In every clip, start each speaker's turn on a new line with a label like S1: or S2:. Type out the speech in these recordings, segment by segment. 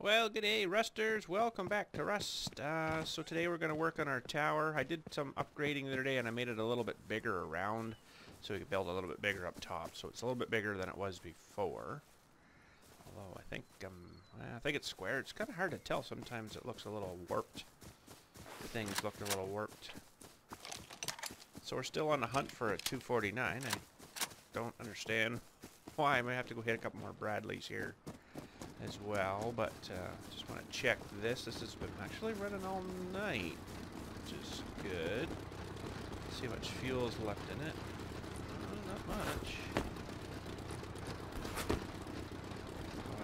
S1: Well, good day, Rusters. Welcome back to Rust. Uh, so today we're going to work on our tower. I did some upgrading the other day and I made it a little bit bigger around so we could build a little bit bigger up top. So it's a little bit bigger than it was before. Although I think um, I think it's square. It's kind of hard to tell. Sometimes it looks a little warped. The things look a little warped. So we're still on the hunt for a 249. I don't understand why. I might have to go hit a couple more Bradleys here as well, but uh, just want to check this. This has been actually running all night, which is good. See how much fuel is left in it. Uh, not much.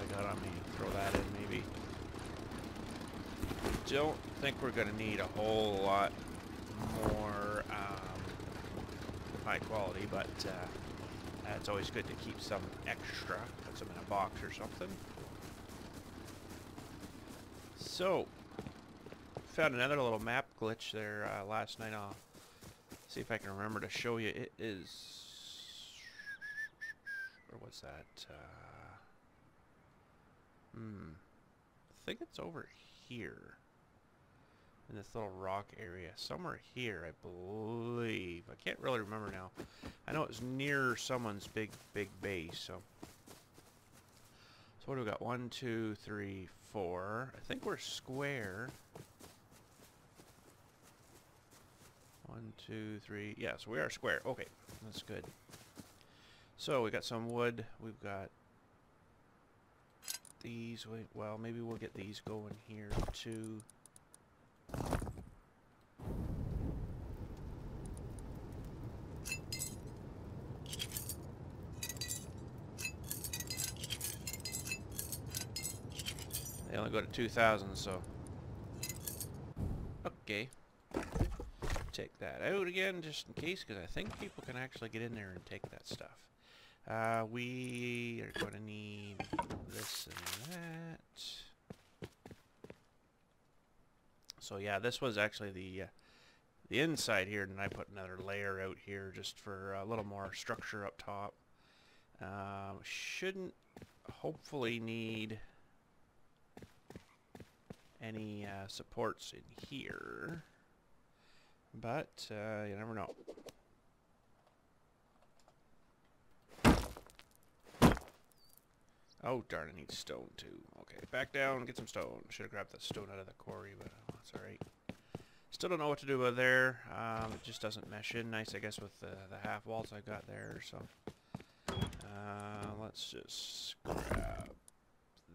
S1: I got on me? Throw that in, maybe. Don't think we're going to need a whole lot more um, high quality, but uh, it's always good to keep some extra. Put some in a box or something. So, found another little map glitch there uh, last night. I'll see if I can remember to show you. It is... Where was that? Uh, hmm. I think it's over here. In this little rock area. Somewhere here, I believe. I can't really remember now. I know it's near someone's big, big base, so... So what do we got? One, two, three, four. I think we're square. One, two, three. Yes, we are square. Okay, that's good. So we got some wood. We've got these. Wait, well, maybe we'll get these going here too. Only go to 2,000, so... Okay. Take that out again, just in case, because I think people can actually get in there and take that stuff. Uh, we are going to need this and that. So yeah, this was actually the uh, the inside here, and I put another layer out here just for a little more structure up top. Uh, shouldn't hopefully need any uh, supports in here. But uh, you never know. Oh, darn, I need stone too. Okay, back down, get some stone. Should have grabbed that stone out of the quarry, but oh, that's alright. Still don't know what to do with there. Um, it just doesn't mesh in nice, I guess, with the, the half walls I've got there, so... Uh, let's just grab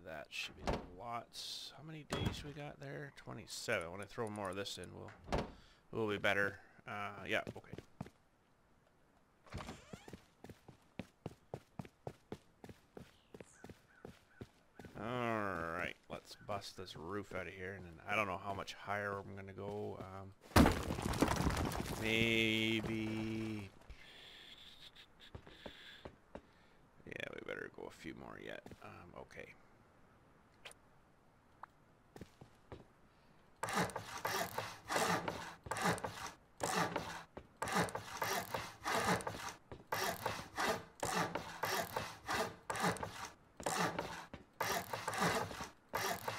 S1: that should be lots. How many days we got there? 27. When I throw more of this in, we'll, we'll be better. Uh, yeah, okay. Alright, let's bust this roof out of here. And I don't know how much higher I'm going to go. Um, maybe... Yeah, we better go a few more yet. Um, okay.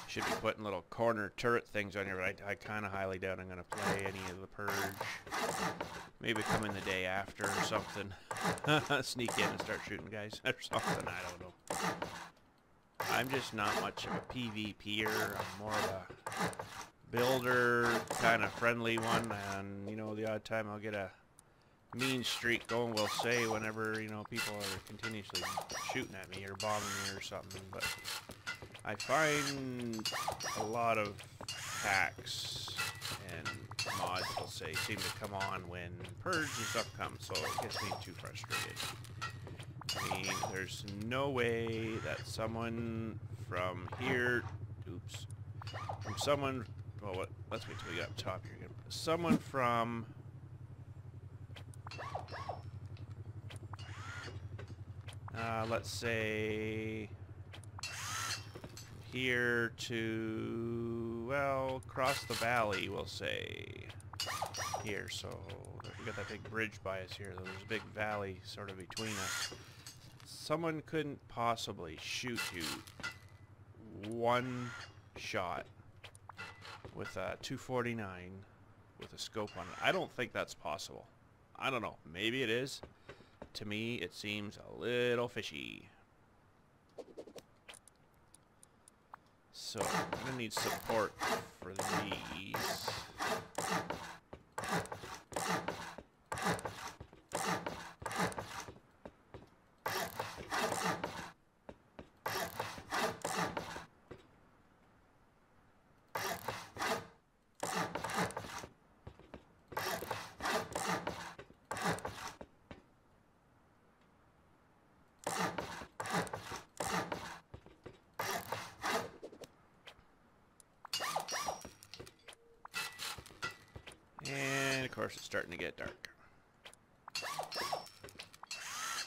S1: Should be putting little corner turret things on here, but I, I kind of highly doubt I'm going to play any of the Purge. Maybe come in the day after or something. Sneak in and start shooting guys or something, I don't know. I'm just not much of a PvPer. I'm more of a builder, kind of friendly one, and, you know, the odd time I'll get a mean streak going, we'll say, whenever, you know, people are continuously shooting at me or bombing me or something, but I find a lot of hacks and mods, we'll say, seem to come on when purge and stuff comes, so it gets me too frustrated. I mean, there's no way that someone from here, oops, from someone, well, what, let's wait till we get up top here. Someone from, uh, let's say, here to, well, across the valley, we'll say, here, so we got that big bridge by us here, there's a big valley sort of between us someone couldn't possibly shoot you one shot with a 249 with a scope on it. I don't think that's possible. I don't know. Maybe it is. To me, it seems a little fishy. So, I'm going to need support for these. And of course it's starting to get dark.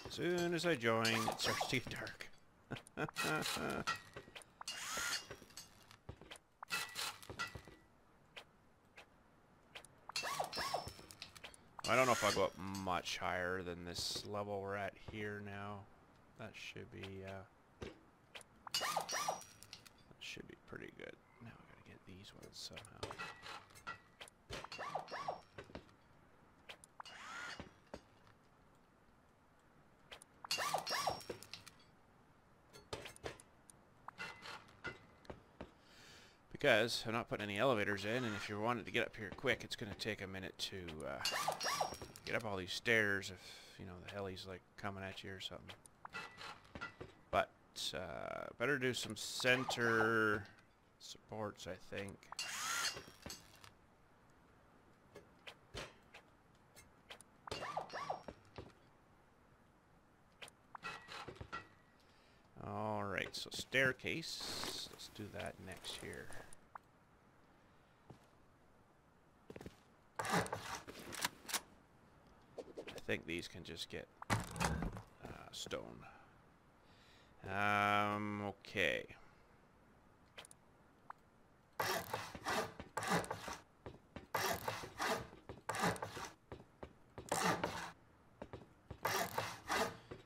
S1: As soon as I join, it starts to get dark. I don't know if I'll go up much higher than this level we're at here now. That should be, uh, that should be pretty good. Now I gotta get these ones somehow. Because I'm not putting any elevators in, and if you wanted to get up here quick, it's going to take a minute to uh, get up all these stairs if, you know, the heli's like coming at you or something. But, uh, better do some center supports, I think. Alright, so staircase. Let's do that next here. I think these can just get uh, stone. Um, okay.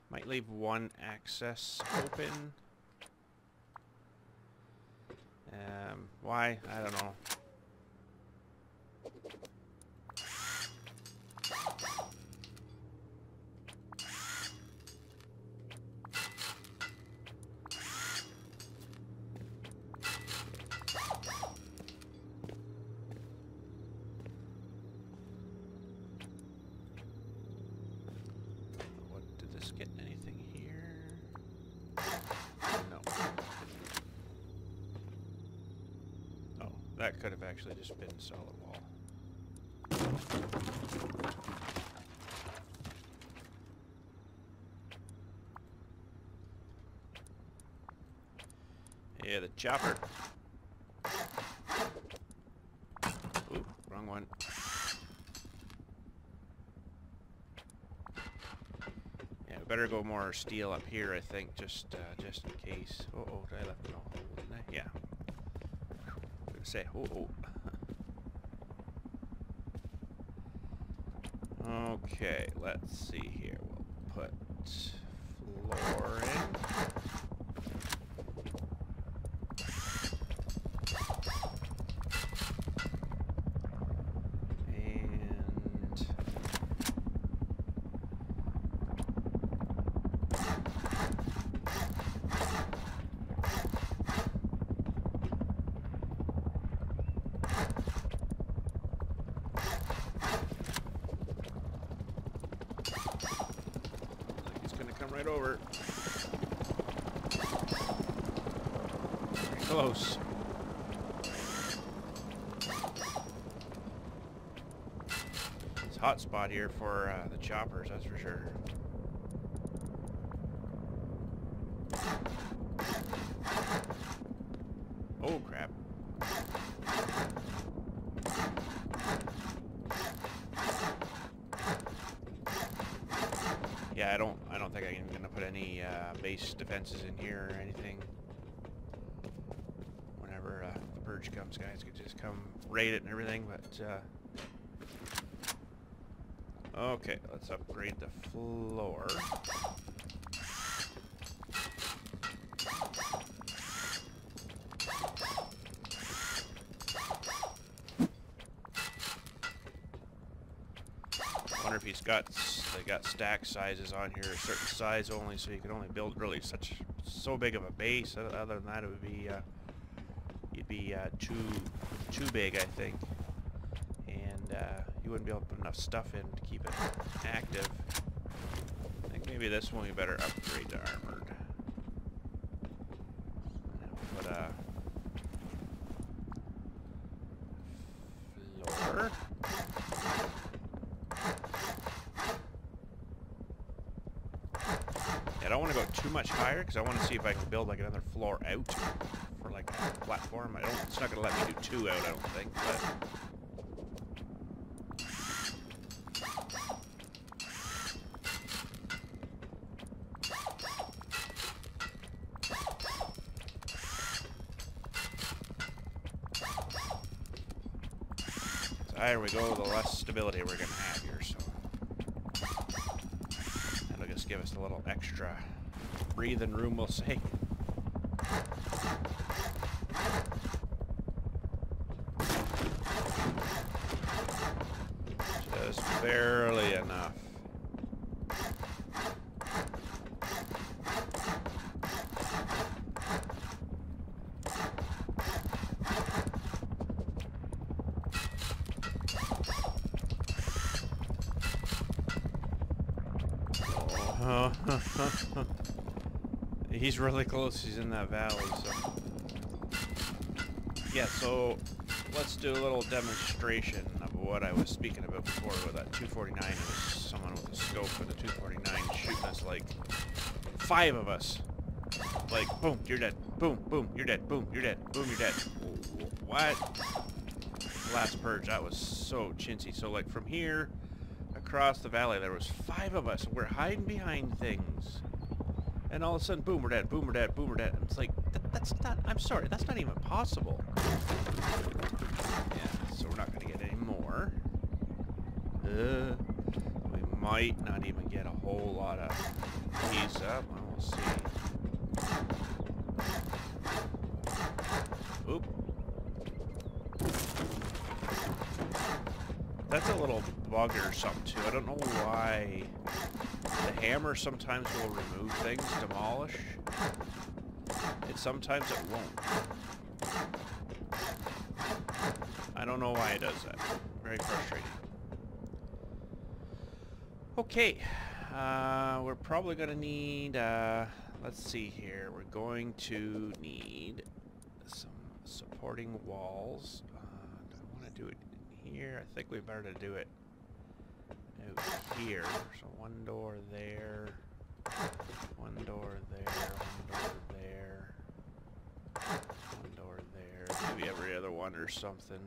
S1: Might leave one access open. Um, why? I don't know. What did this get anything here? No. Oh, that could have actually just solid wall. Yeah, the chopper. Oop, wrong one. Yeah, we better go more steel up here, I think, just uh, just in case. Oh, oh, did I left it all? Yeah. I was gonna say, oh, oh. Okay, let's see here. We'll put floor in. And like he's gonna come right over. Pretty close. It's a hot spot here for uh, the choppers, that's for sure. Oh crap. Yeah, I don't I don't think I'm gonna put any uh, base defenses in here or anything. Whenever uh, the purge comes, guys could just come raid it and everything, but uh, Okay, let's upgrade the floor. Wonder if he's got they got stack sizes on here, a certain size only, so you can only build really such so big of a base. Other than that, it would be uh, you'd be uh, too too big, I think. And uh, you wouldn't be able to put enough stuff in to keep it active. I think maybe this one we better upgrade to armored. Put a uh, floor. Yeah, I don't want to go too much higher because I want to see if I can build like another floor out for like a platform. I don't. It's not gonna let me do two out. I don't think. But So there we go, the less stability we're going to have here, so... That'll just give us a little extra breathing room, we'll say. Just barely enough. Oh. He's really close. He's in that valley, so... Yeah, so let's do a little demonstration of what I was speaking about before with that 249. It was someone with a scope with a 249 shooting us like five of us. Like, boom, you're dead. Boom, boom, you're dead. Boom, you're dead. Boom, you're dead. What? Last purge, that was so chintzy. So like from here across the valley, there was five of us. We're hiding behind things. And all of a sudden, boom, we're dead, boom, we're dead, boom, we're dead. And it's like, that, that's not, I'm sorry, that's not even possible. Yeah, so we're not going to get any more. Uh, we might not even get a whole lot of these up. Well, we'll see. Oop. That's a little bug or something too. I don't know why the hammer sometimes will remove things, demolish. And sometimes it won't. I don't know why it does that. Very frustrating. Okay. Uh, we're probably going to need, uh, let's see here. We're going to need some supporting walls. Uh, do I want to do it in here? I think we better do it out here. So one door there, one door there, one door there, one door there, maybe every other one or something.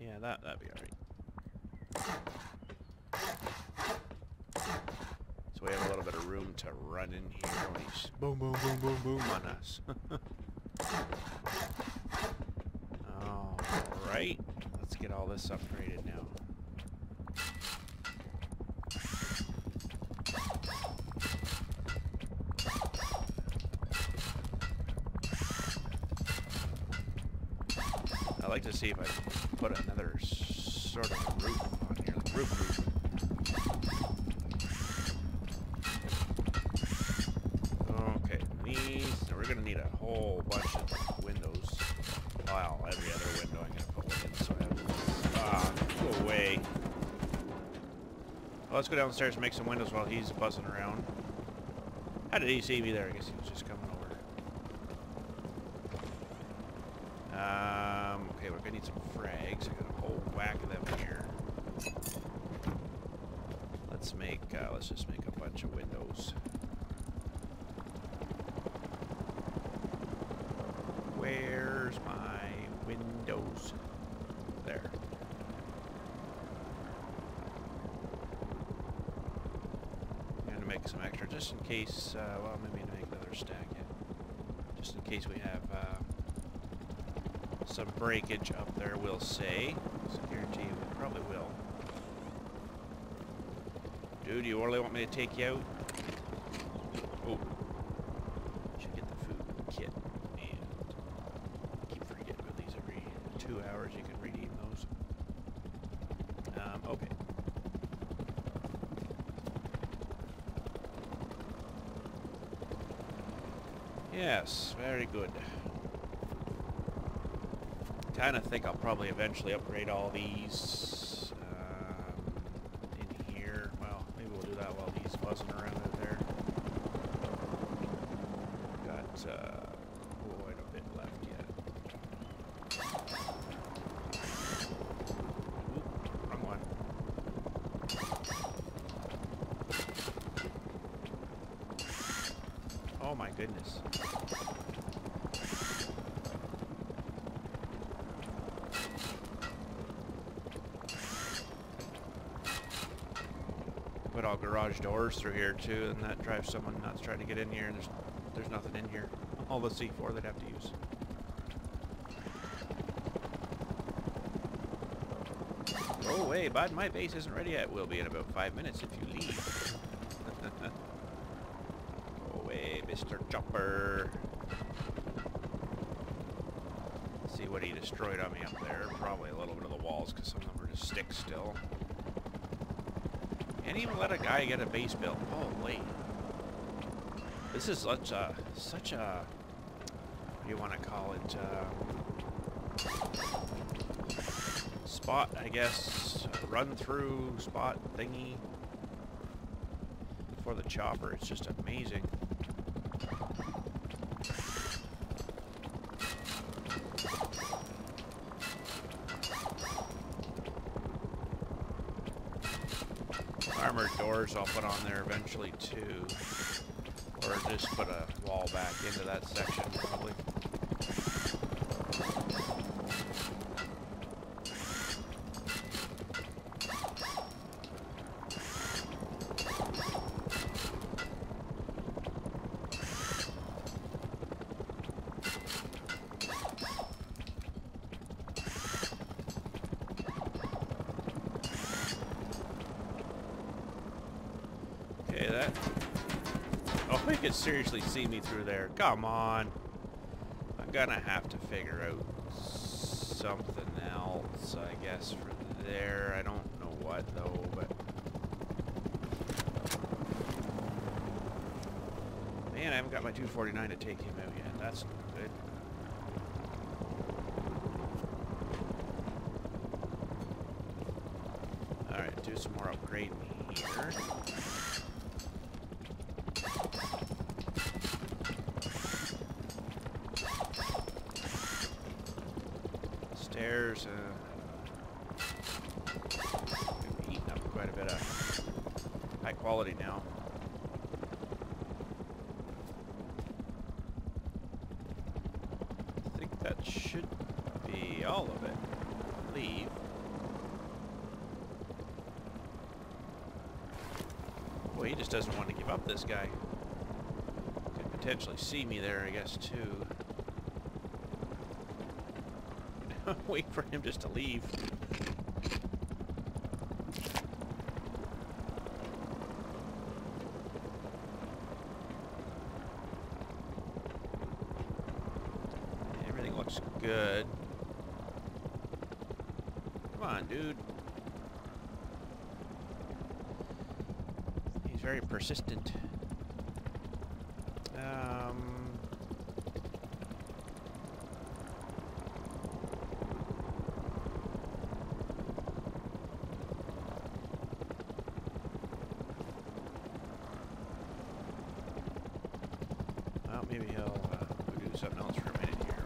S1: Yeah, that, that'd be alright. So we have a little bit of room to run in here when he's boom, boom, boom, boom, boom on us. Alright, get all this upgraded now. I'd like to see if I put another sort of roof on here, roof roof. Okay, these, we're gonna need a whole bunch of windows. Wow, every other window ah, go away. Well, let's go downstairs and make some windows while he's buzzing around. How did he see me there? I guess he was just coming over. Um, okay, we're gonna need some frags. I got a whole whack of them here. Let's make, uh, let's just make a bunch of windows. Where's my windows? There. Make some extra just in case, uh, well, maybe make another stack, yeah. Just in case we have, uh, some breakage up there, we'll say. So guarantee we probably will. Dude, you really want me to take you out? Oh. Should get the food kit and keep forgetting about these two hours you can redeem those. Um, okay. Yes, very good. Kind of think I'll probably eventually upgrade all these um, in here. Well, maybe we'll do that while he's buzzing around out there. Got uh, quite a bit left yet. Oop, wrong one. Oh my goodness. Put all garage doors through here too, and that drives someone nuts trying to get in here, and there's there's nothing in here. All the C4 they'd have to use. Go away, bud. My base isn't ready yet. Will be in about five minutes if you leave. Go away, Mr. Chopper. See what he destroyed on me up there. Probably a little bit of the walls, because some of them are just sticks still. Can't even let a guy get a base built. Holy. This is such a, such a, what do you want to call it, uh, spot, I guess, run through spot thingy for the chopper. It's just amazing. I'll put on there eventually too. Or just put a wall back into that section see me through there. Come on. I'm gonna have to figure out something else, I guess, for there. I don't know what, though, but... Man, I haven't got my 249 to take him out yet. That's good. Alright, do some more upgrading here. Stairs, uh, we've eaten up quite a bit of quality now. I think that should be all of it. Leave. Well, he just doesn't want to give up this guy. Could potentially see me there, I guess, too. Wait for him just to leave. Everything looks good. Come on, dude. He's very persistent. Um... Well, maybe he'll uh, do something else for a minute here.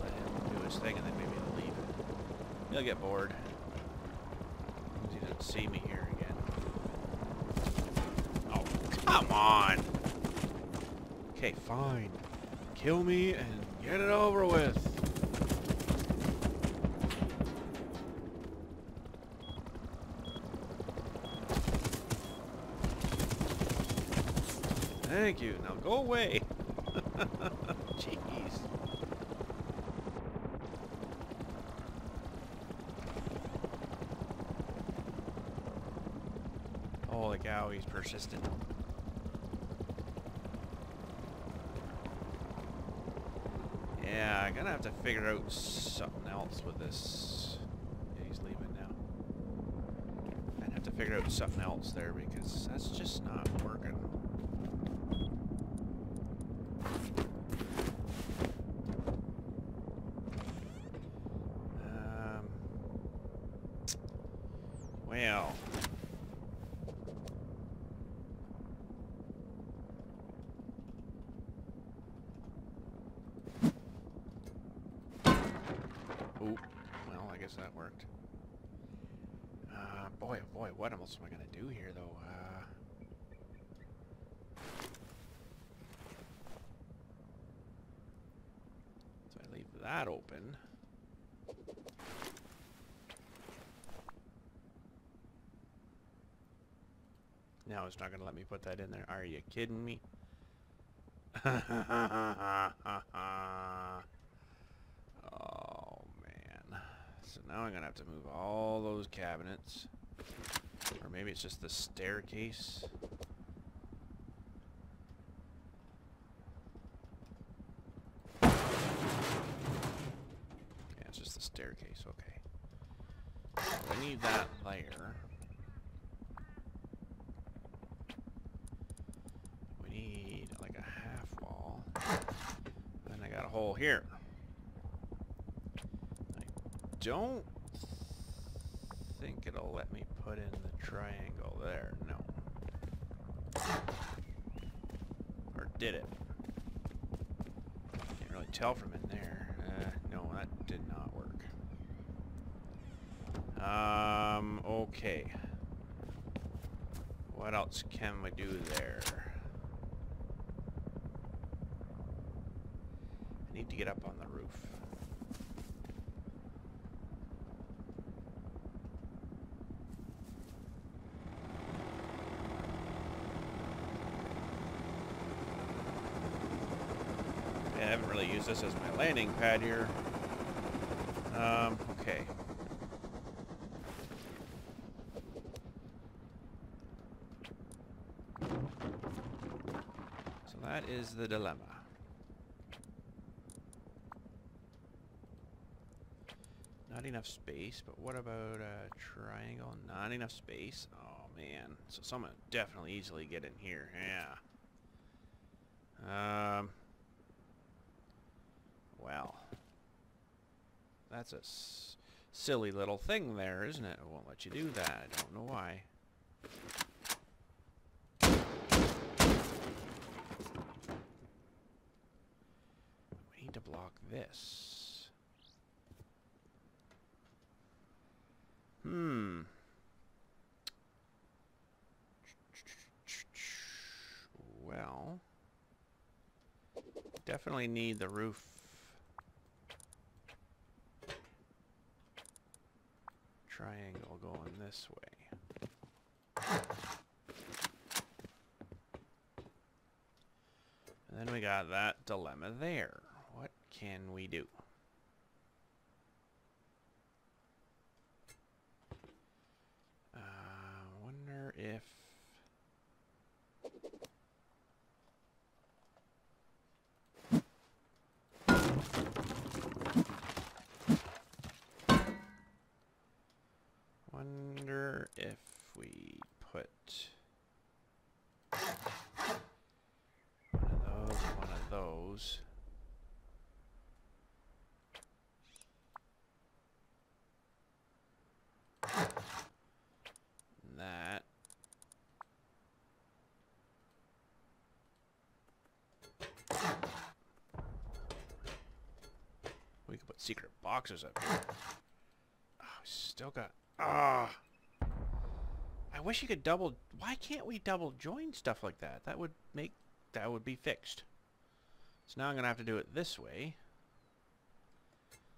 S1: Let him do his thing, and then maybe leave. He'll get bored. He doesn't see me here again. Oh, come on! Okay, fine. Kill me and get it over with. Thank you. Now go away. Jeez. Holy cow, he's persistent. Yeah, I'm gonna have to figure out something else with this. Yeah, he's leaving now. I'd have to figure out something else there because that's just not working. Um, well. Oop. Well, I guess that worked. Uh, boy, oh boy, what else am I gonna do here, though? Uh, so I leave that open. Now it's not gonna let me put that in there. Are you kidding me? Oh, man. So now I'm going to have to move all those cabinets. Or maybe it's just the staircase. Yeah, it's just the staircase. Need that there. We need like a half wall. Then I got a hole here I don't think it'll let me put in the triangle there. No. Or did it? Can't really tell from in there. Uh, no, that did not work. Um, okay. What else can we do there? I need to get up on the roof. I haven't really used this as my landing pad here. Um, okay. So that is the dilemma. Not enough space, but what about a triangle? Not enough space? Oh man. So someone definitely easily get in here. Yeah. Um... Well, that's a silly little thing there, isn't it? It won't let you do that. I don't know why. We need to block this. Hmm. Well, definitely need the roof triangle going this way. And then we got that dilemma there. Can we do? Uh, wonder if... Wonder if we put one of those, one of those. And that. We boxes up. Oh, still got Ah. I wish you could double... Why can't we double join stuff like that? That would make... That would be fixed. So now I'm going to have to do it this way.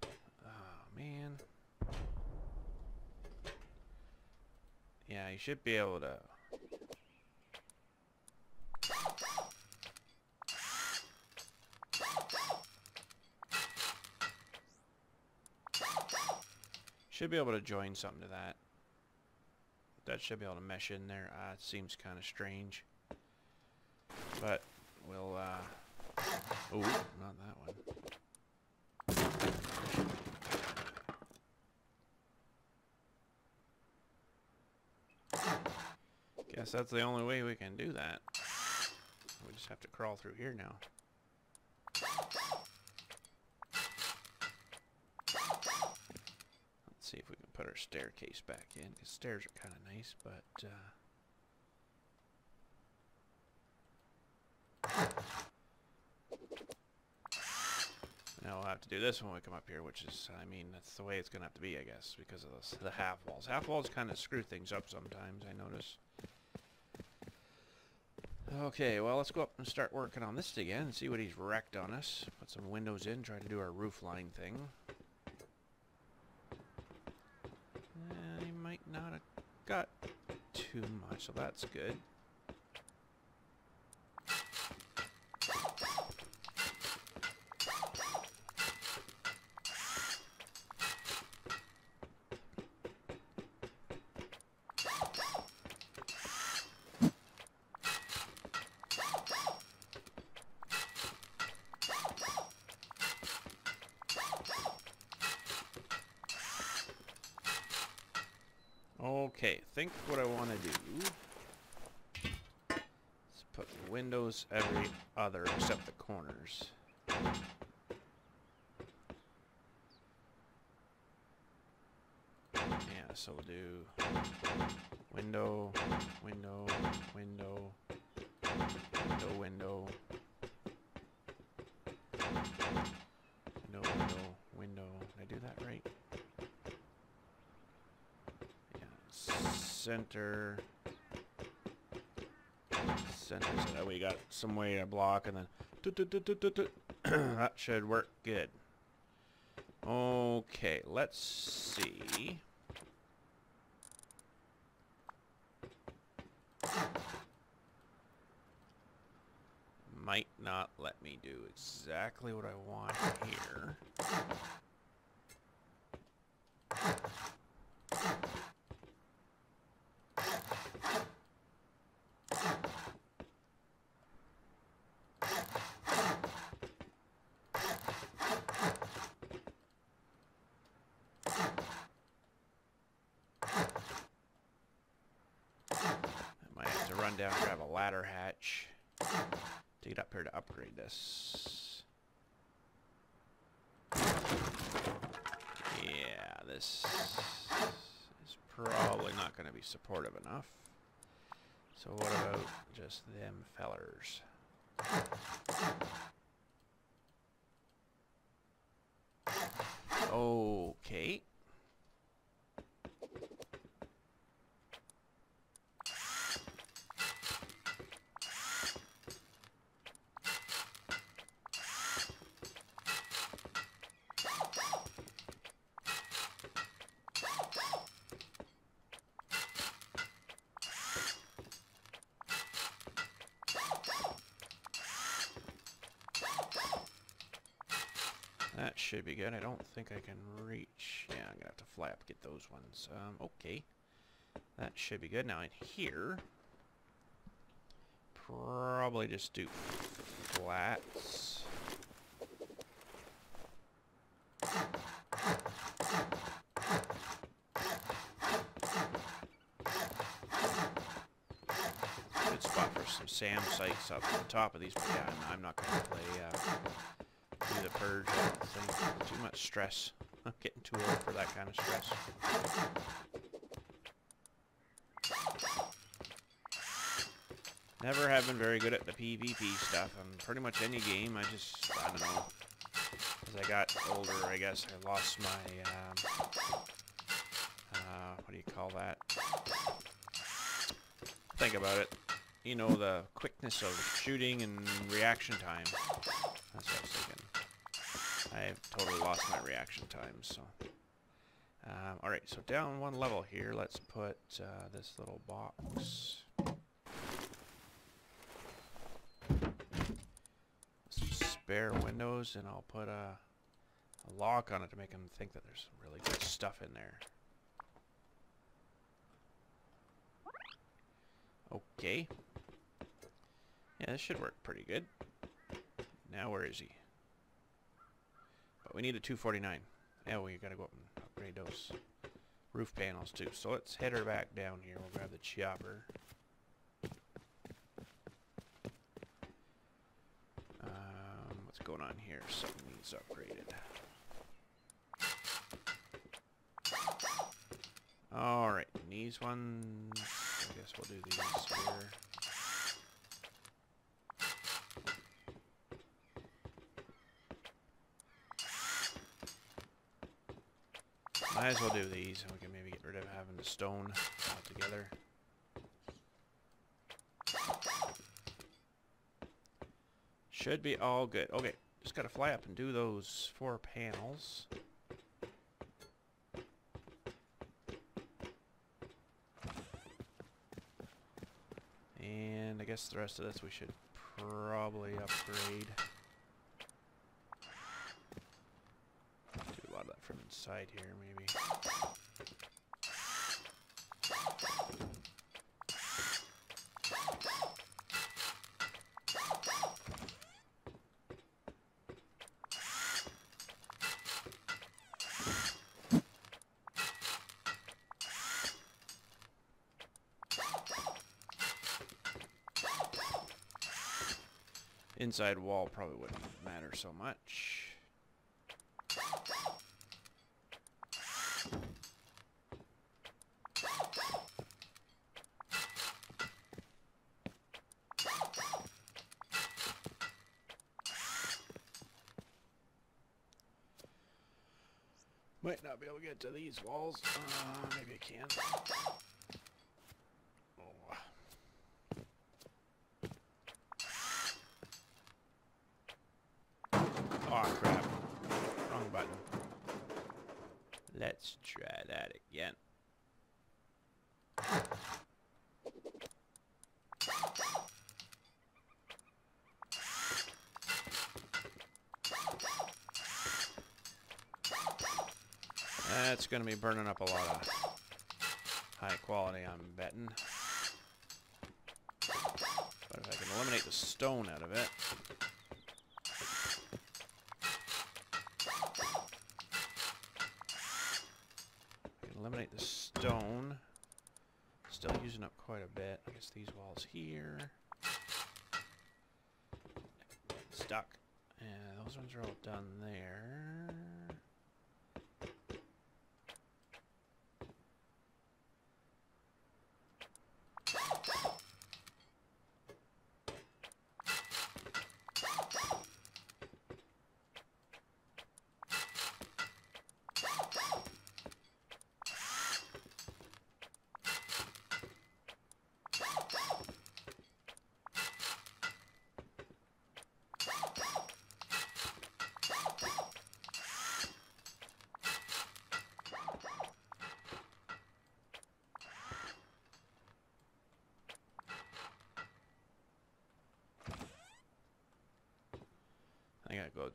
S1: Oh, man. Yeah, you should be able to... Should be able to join something to that. That should be able to mesh in there. Uh, it seems kind of strange. But we'll, uh... Oh, not that one. Guess that's the only way we can do that. We just have to crawl through here now. Put our staircase back in, because stairs are kind of nice, but... Uh, Now we'll have to do this when we come up here, which is, I mean, that's the way it's going to have to be, I guess, because of the half walls. Half walls kind of screw things up sometimes, I notice. Okay, well, let's go up and start working on this again and see what he's wrecked on us. Put some windows in, try to do our roof line thing. And he might not have got too much, so that's good. Okay, think what I want to do. Let's put windows every other except the corners. Yeah, so we'll do window, window, window, window, window, window, window. Did I do that right? Center. Center. So that way you got some way to block and then that should work good. Okay, let's see. Might not let me do exactly what I want here. down, grab a ladder hatch to get up here to upgrade this. Yeah, this is probably not going to be supportive enough. So what about just them fellers? Okay. That should be good. I don't think I can reach. Yeah, I'm going to have to fly up get those ones. Um, okay. That should be good. Now in here, probably just do flats. Good spot for some SAM sites up on top of these, but yeah, I'm, not going to play uh, the purge. I too much stress. I'm getting too old for that kind of stress. Never have been very good at the PvP stuff. On pretty much any game, I just, I don't know. As I got older, I guess I lost my, um, uh, what do you call that? Think about it. You know, the quickness of shooting and reaction time. That's what I was thinking. I've totally lost my reaction times, so. Um, Alright, so down one level here, let's put uh, this little box. Some spare windows, and I'll put a, a lock on it to make them think that there's some really good stuff in there. Okay. Yeah, this should work pretty good. Now where is he? We need a 249. Oh, we gotta go up and upgrade those roof panels too. So let's head her back down here. We'll grab the chopper. Um, what's going on here? Something needs upgraded. Alright, these ones... I guess we'll do these here. Might as well do these, and we can maybe get rid of having the stone altogether. Should be all good. Okay, just gotta fly up and do those four panels. And I guess the rest of this we should probably upgrade. Do a inside here, maybe. Inside wall probably wouldn't matter so much. Might to these walls. Uh, maybe I can. Oh. Oh crap. Wrong button. Let's try that again. That's going to be burning up a lot of high quality, I'm betting. But if I can eliminate the stone out of it, I can eliminate the stone. Still using up quite a bit. I guess these walls here. Stuck. Yeah, those ones are all done there.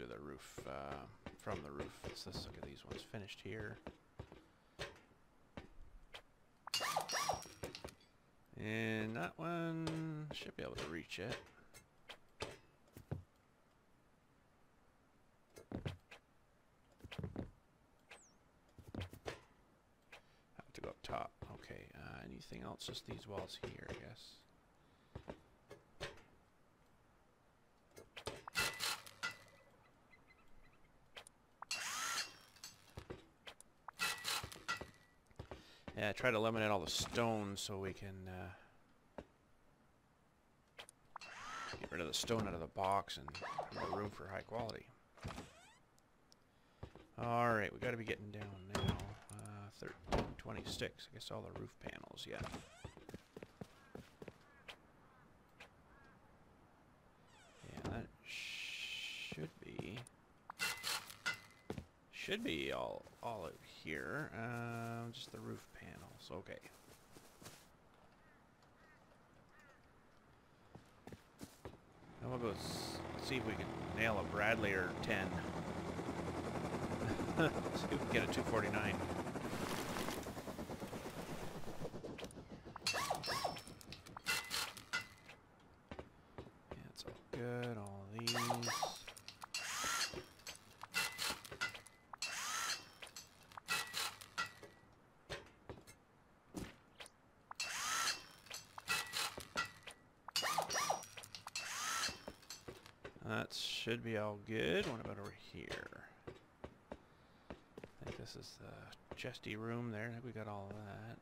S1: Gotta the roof, uh, from the roof. Let's, let's look at these ones finished here. And that one should be able to reach it. Have to go up top. Okay, uh, anything else? Just these walls here, I guess. Yeah, try to eliminate all the stones so we can uh, get rid of the stone out of the box and more room for high quality. Alright, we gotta be getting down now. Uh, 1326, I guess all the roof panels, yeah. Yeah, that should be... Should be all, all out here. Um, just the roof panels, okay. Now we'll go see if we can nail a Bradley or 10. see if we can get a 249. Yeah, it's all good, all these. That should be all good. What about over here? I think this is the chesty room there. I think we got all that.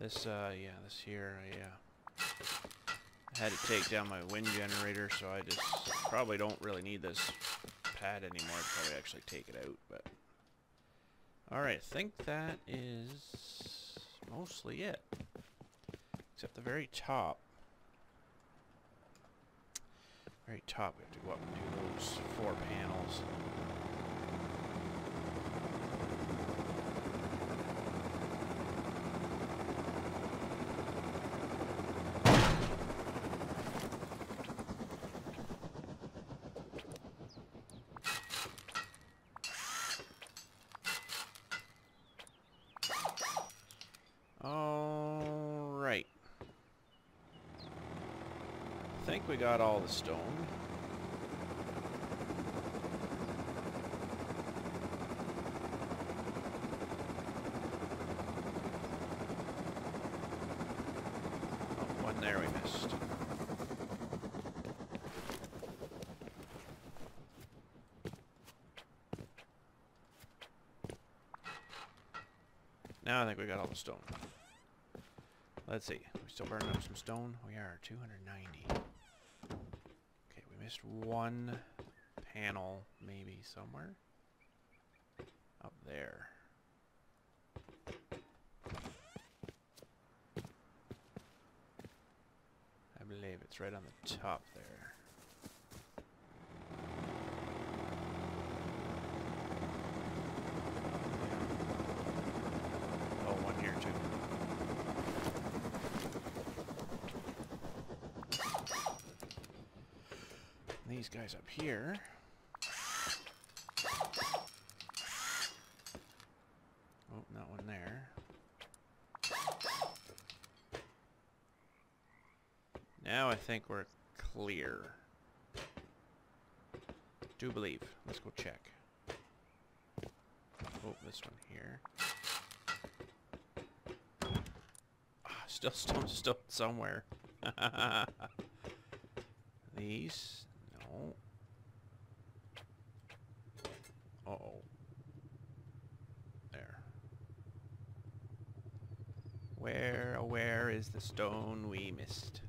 S1: This, uh, yeah, this here, I, uh, had to take down my wind generator, so I just probably don't really need this pad anymore. I'd probably actually take it out, but... Alright, I think that is mostly it. Except the very top. Very top, we have to go up and do those four panels. Alright. I think we got all the stone. Oh. Now I think we got all the stone. Let's see. we still burning up some stone? We are 290. Missed one panel maybe somewhere. Up there. I believe it's right on the top there. Oh, one here too. These guys up here. Oh, not one there. Now I think we're clear. Do believe. Let's go check. Oh, this one here. Ah, still stone, still somewhere. These, no. Uh oh. There. Where, oh, where is the stone we missed?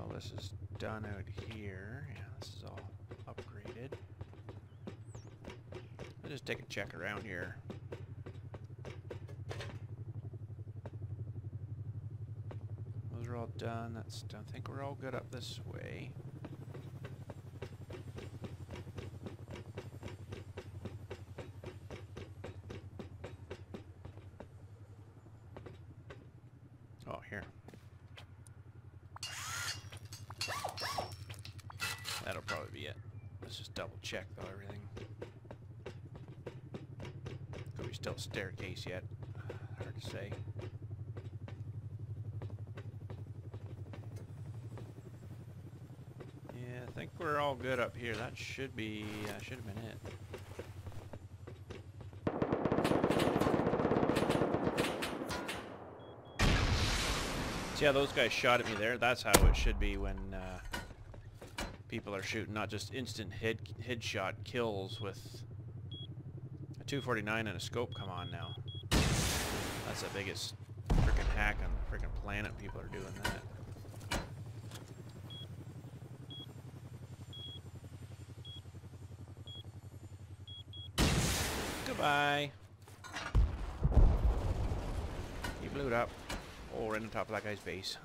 S1: All this is done out here. Yeah, this is all upgraded. I'll just take a check around here. Those are all done. That's done. I think we're all good up this way. Oh, here. That'll probably be it. Let's just double check though everything. Could be still staircase yet. Hard to say. Yeah, I think we're all good up here. That should be uh, should have been it. See how those guys shot at me there? That's how it should be when uh, people are shooting, not just instant hit headshot kills with a 249 and a scope. Come on now. That's the biggest freaking hack on the freaking planet. People are doing that. Goodbye. It up. Oh, right on top of that guy's base.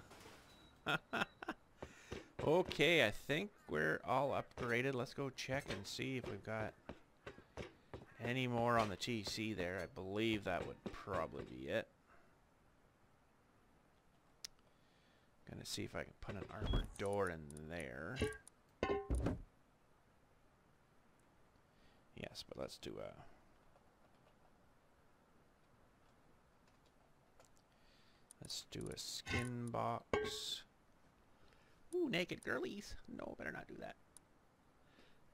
S1: okay, I think we're all upgraded. Let's go check and see if we've got any more on the TC there. I believe that would probably be it. Gonna see if I can put an armored door in there. Yes, but let's do a... Let's do a skin box. Ooh, naked girlies. No, better not do that.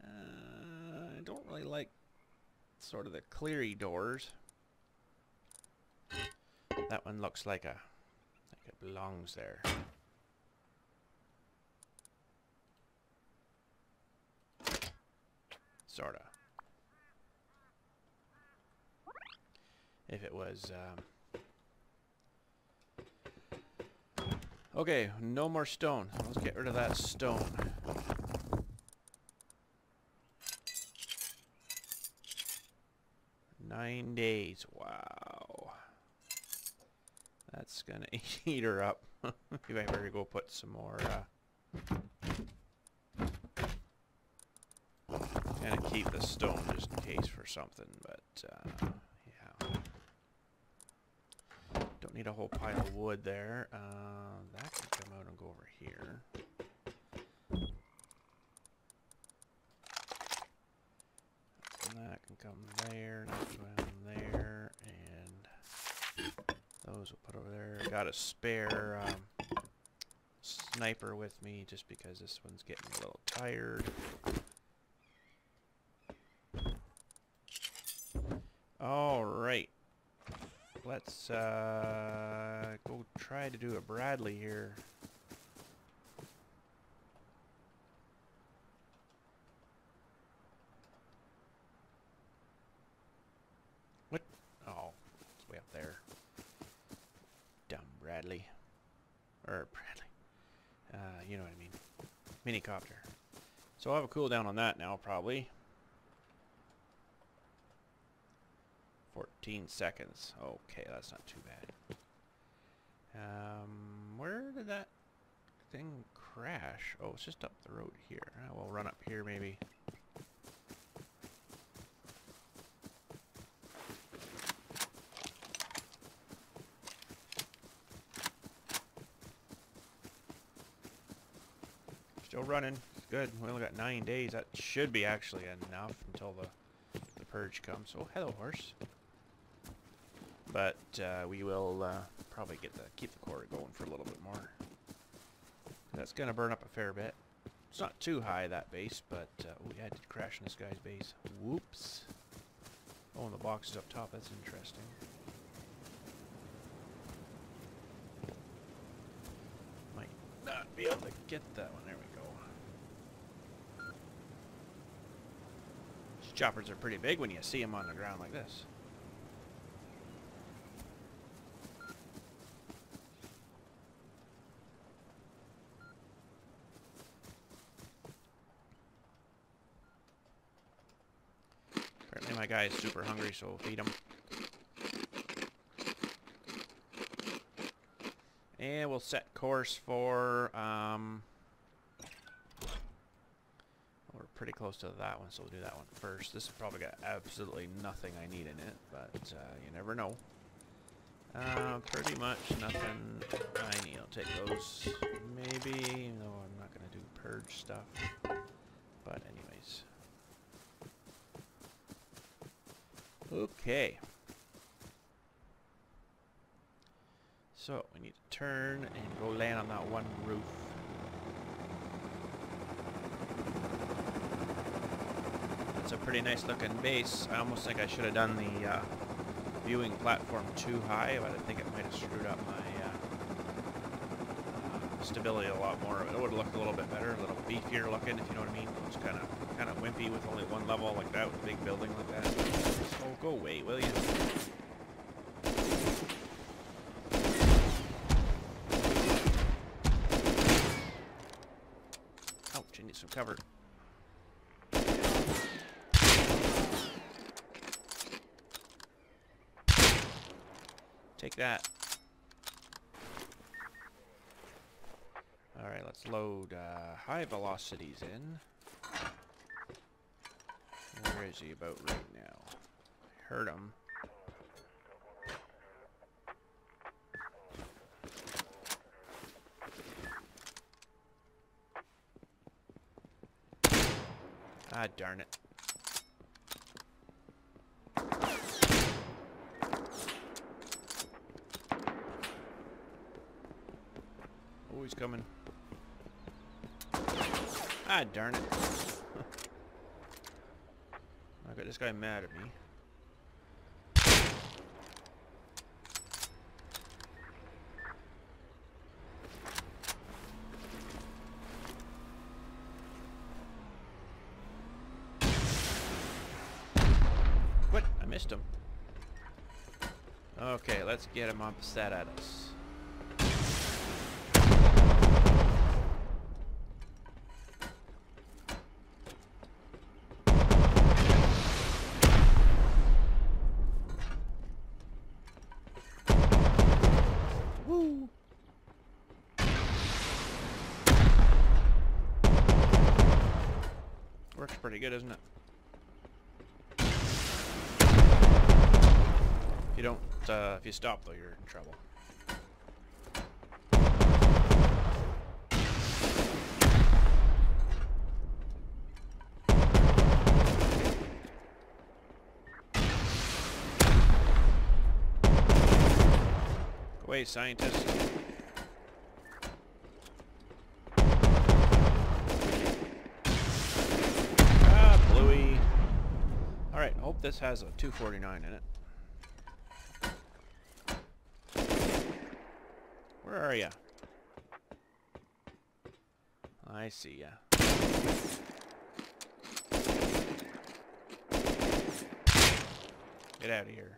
S1: Uh, I don't really like sort of the cleary doors. That one looks like a like it belongs there. Sorta. If it was, um... Okay, no more stone. Let's get rid of that stone. Nine days. Wow. That's gonna eat her up. Maybe I better go put some more, uh... Of keep the stone just in case for something, but, uh, yeah. Don't need a whole pile of wood there. Uh, that can come out and go over here. And that can come there, there, and those we'll put over there. Got a spare um, sniper with me just because this one's getting a little tired. All right. Let's uh, go try to do a Bradley here. What? Oh, it's way up there. Dumb Bradley. Or Bradley. Uh, you know what I mean. Minicopter. So I'll have a cooldown on that now, probably. 14 seconds. Okay, that's not too bad. Um, where did that thing crash? Oh, it's just up the road here. Uh, we'll run up here maybe. Still running. Good. We only got nine days. That should be actually enough until the, the purge comes. Oh, hello, horse. But uh, we will uh, probably get the keep the quarry going for a little bit more. That's going to burn up a fair bit. It's not too high, that base, but... Uh, oh, yeah, I did crash in this guy's base. Whoops. Oh, and the box is up top. That's interesting. Might not be able to get that one. There we go. These choppers are pretty big when you see them on the ground like this. Apparently my guy is super hungry, so we'll feed him. And we'll set course for, um, we're pretty close to that one, so we'll do that one first. This has probably got absolutely nothing I need in it, but uh, you never know. Uh, pretty much nothing I need. I'll take those, maybe, no, I'm not going to do purge stuff. But anyways. Okay. So, we need to turn and go land on that one roof. That's a pretty nice looking base. I almost think I should have done the uh, viewing platform too high, but I think it might have screwed up my uh, uh, stability a lot more. It would have looked a little bit better, a little beefier looking, if you know what I mean. It's kind of kind of wimpy with only one level like that, with a big building like that. Oh, go away, will you? Ouch, I need some cover. Take that. Alright, let's load uh, high velocities in. Where is he about right now? Heard him. Ah, darn it. Oh, he's coming. Ah, darn it. I got this guy mad at me. missed him. Get him upset at us. Woo! Works pretty good, isn't it? If you don't, uh, if you stop though, you're in trouble. Go away, scientist. Ah, Bluey. Alright, I hope this has a 249 in it. Where are ya? I see ya. Get out of here.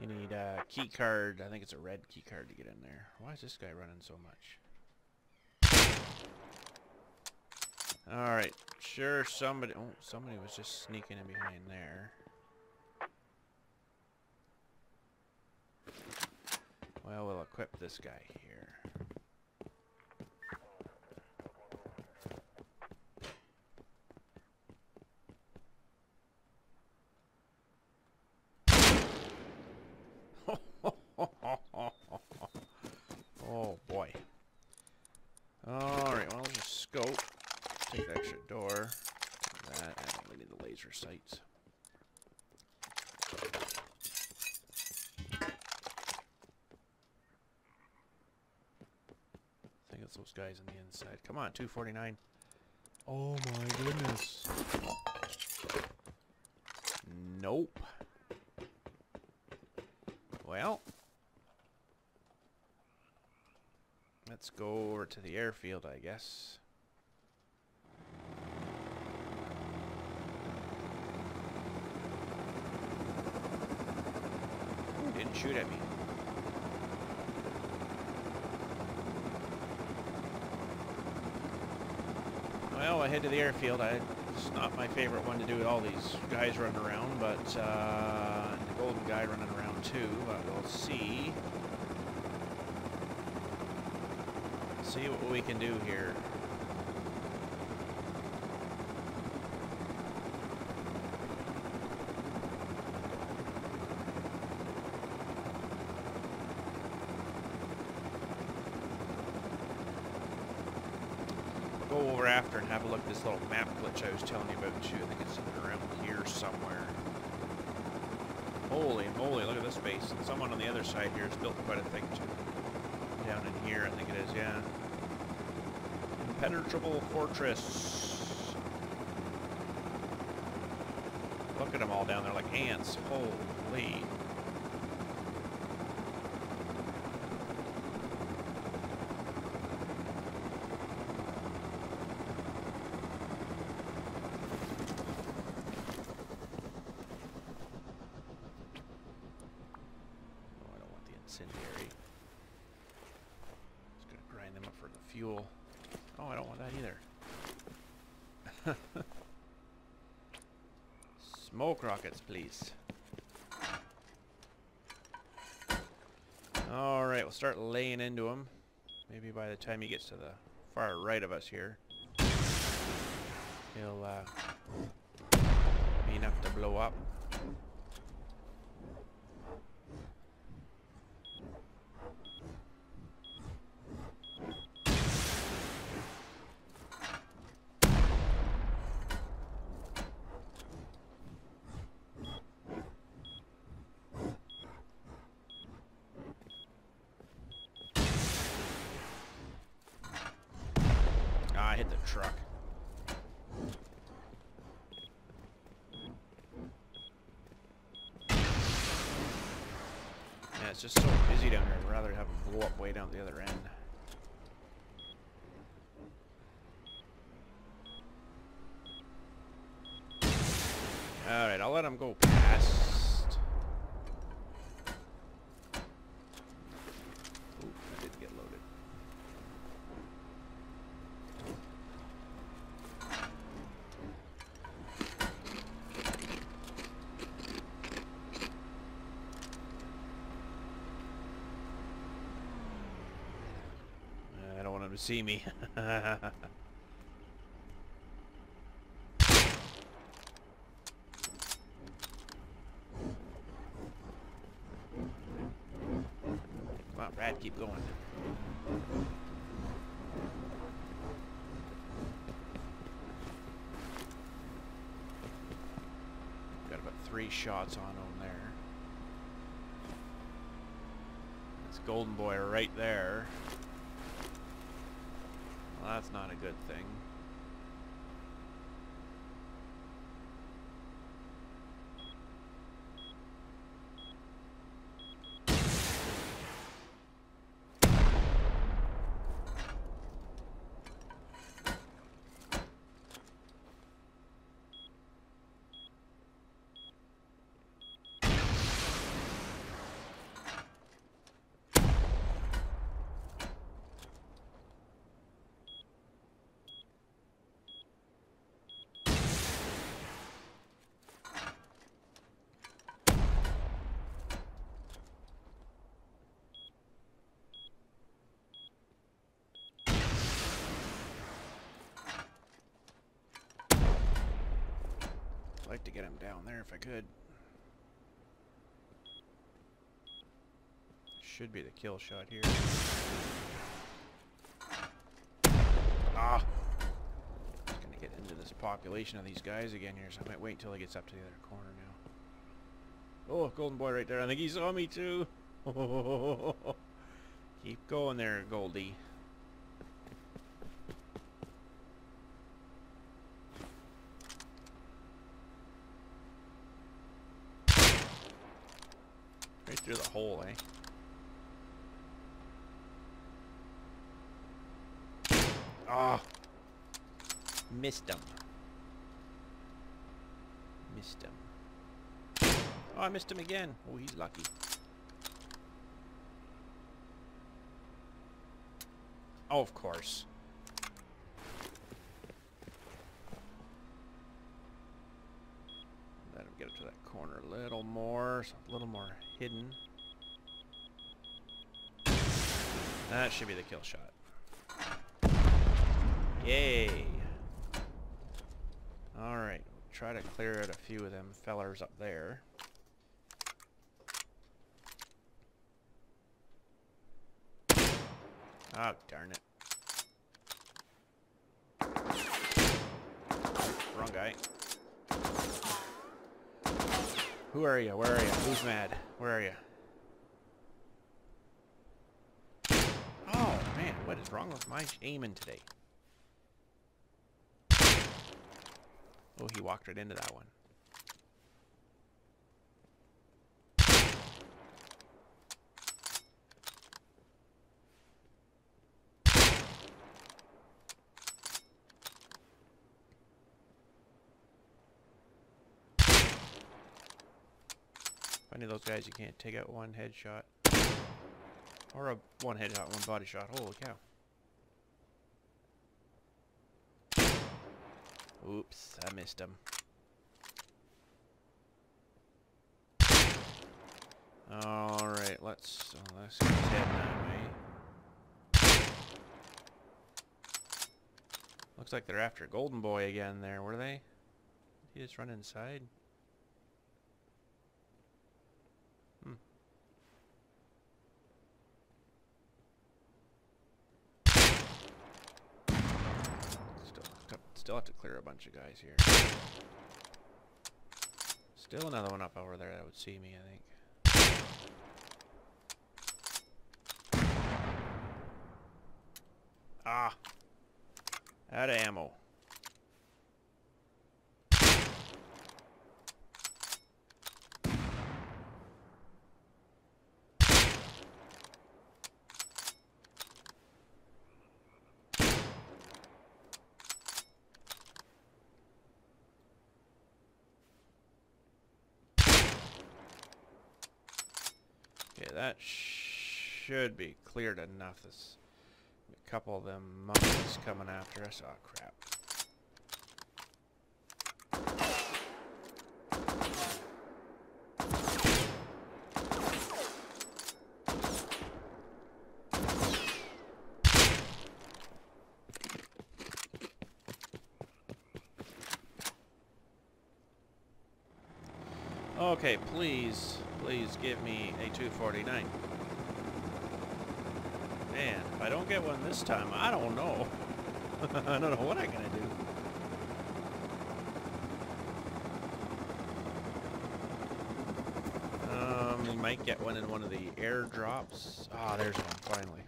S1: You need a key card. I think it's a red key card to get in there. Why is this guy running so much? Alright. Sure, somebody... Oh, somebody was just sneaking in behind there. Well, we'll equip this guy here. oh boy. Alright, well, just scope. Take the extra door. That, and we need the laser sights. I think it's those guys on the inside. Come on, 249. Oh my goodness. Nope. Well. Let's go over to the airfield, I guess. Ooh, didn't shoot at me. Well, I head to the airfield. I, it's not my favorite one to do with all these guys running around, but uh, the golden guy running around too. But we'll see. See what we can do here. Go over after and have a look at this little map glitch I was telling you about too. I think it's around here somewhere. Holy moly, look at this base. Someone on the other side here has built quite a thing too. Down in here, I think it is, yeah. Impenetrable fortress. Look at them all down there like ants. Holy. Oh, I don't want the incendiary. Just gonna grind them up for the fuel. Oh, I don't want that either. Smoke rockets, please. Alright, we'll start laying into him. Maybe by the time he gets to the far right of us here, he'll uh, be enough to blow up. Ah, I hit the truck. Yeah, it's just so busy down here. I'd rather have them blow up way down the other end. I'll let him go past. Ooh, I didn't get loaded. I don't want him to see me. Keep going. Got about three shots on him there. That's Golden Boy right there. Well, that's not a good thing. I'd like to get him down there if I could. Should be the kill shot here. Ah! Just gonna get into this population of these guys again here, so I might wait until he gets up to the other corner now. Oh, golden boy right there. I think he saw me too. Keep going there, Goldie. Right through the hole, eh? Ah! Missed him. Missed him. Oh, I missed him again. Oh, he's lucky. Oh, of course. Let him get up to that corner a little more, a little more hidden. That should be the kill shot. Yay! Alright, try to clear out a few of them fellers up there. Oh, darn it. Wrong guy. Who are you? Where are you? Who's mad? Where are you? Oh, man, what is wrong with my aiming today? Oh, he walked right into that one. Funny those guys you can't take out one headshot. Or a one headshot, one body shot. Holy cow. Oops, I missed him. Alright, let's, oh, let's get way. Looks like they're after Golden Boy again there, were they? Did he just run inside? Hmm. Still, clear a bunch of guys here. Still another one up over there that would see me, I think. Ah! Out of ammo. Okay, that should be cleared enough. This a couple of them monkeys coming after us. Oh crap. Okay, please, please give me a 249. Man, if I don't get one this time, I don't know. I don't know what I'm gonna do. Um, we might get one in one of the airdrops. Ah, there's one, finally.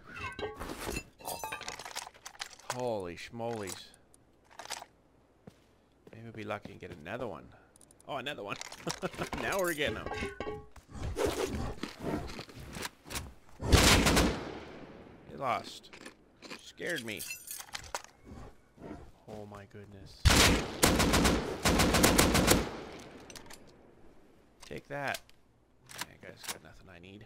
S1: Holy schmolies. Maybe we'll be lucky and get another one. Oh, another one. now we're getting them. They lost. Scared me. Oh my goodness. Take that. That guy's got nothing I need.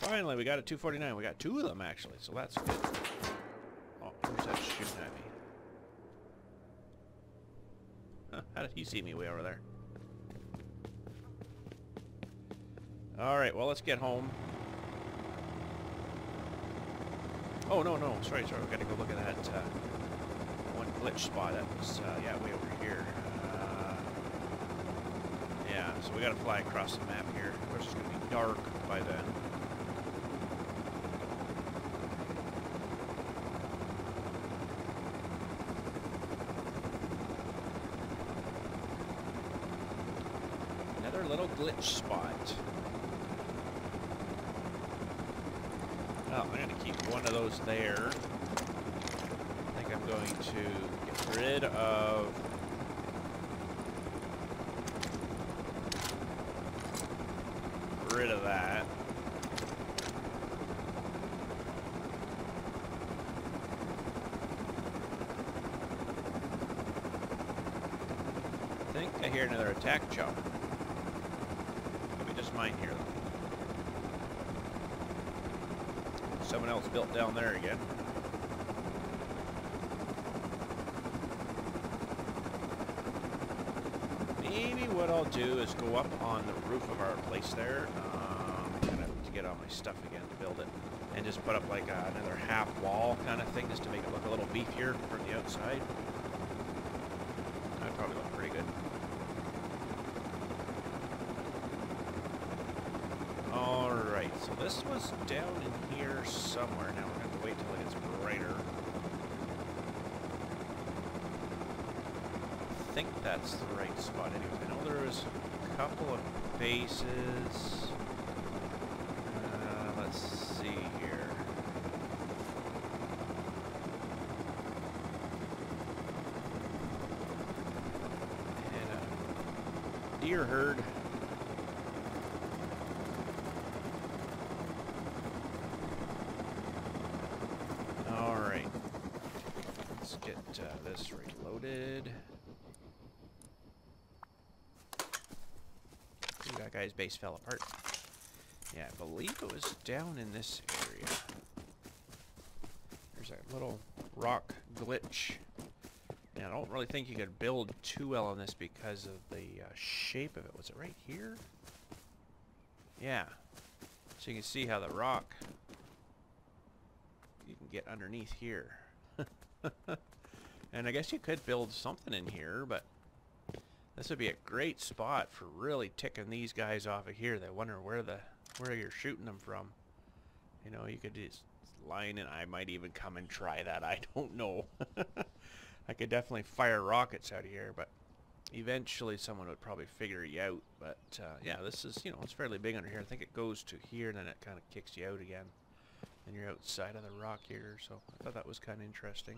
S1: Finally, we got a 249. We got two of them, actually, so that's good. Oh, who's that shooting at me? Huh, how did he see me way over there? Alright, well, let's get home. Oh, no, no, sorry, sorry, we gotta go look at that, uh, one glitch spot that was, uh, yeah, way over here. Uh, yeah, so we gotta fly across the map here. Of course, it's gonna be dark by then. Another little glitch spot. Oh, I'm going to keep one of those there. I think I'm going to get rid of... rid of that. I think I hear another attack jump. Someone else built down there again. Maybe what I'll do is go up on the roof of our place there, um, of to get all my stuff again to build it, and just put up like a, another half wall kind of thing, just to make it look a little beefier from the outside. That'd probably look pretty good. Alright, so this was down in here somewhere. Now we're going to have to wait till it gets brighter. I think that's the right spot anyways. I know there was a couple of bases. Uh, let's see here. And a deer herd. Alright. Let's get uh, this reloaded. Ooh, that guy's base fell apart. Yeah, I believe it was down in this area. There's a little rock glitch. Yeah, I don't really think you could build too well on this because of the uh, shape of it. Was it right here? Yeah. So you can see how the rock you can get underneath here. and I guess you could build something in here, but this would be a great spot for really ticking these guys off of here. They wonder where the where you're shooting them from. You know, you could just line and I might even come and try that. I don't know. I could definitely fire rockets out of here, but eventually someone would probably figure you out. But uh, yeah, this is, you know, it's fairly big under here. I think it goes to here and then it kind of kicks you out again. And you're outside of the rock here, so I thought that was kind of interesting.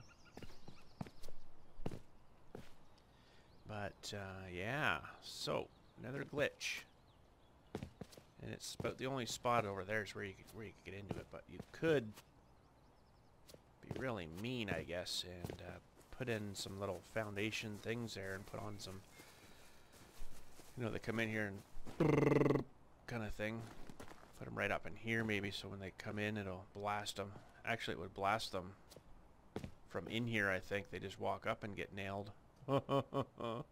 S1: But, uh, yeah, so, another glitch. And it's about the only spot over there is where you, could, where you could get into it, but you could be really mean, I guess, and uh, put in some little foundation things there and put on some You know, they come in here and kind of thing. Put them right up in here maybe so when they come in it'll blast them. Actually it would blast them from in here I think. They just walk up and get nailed. oh,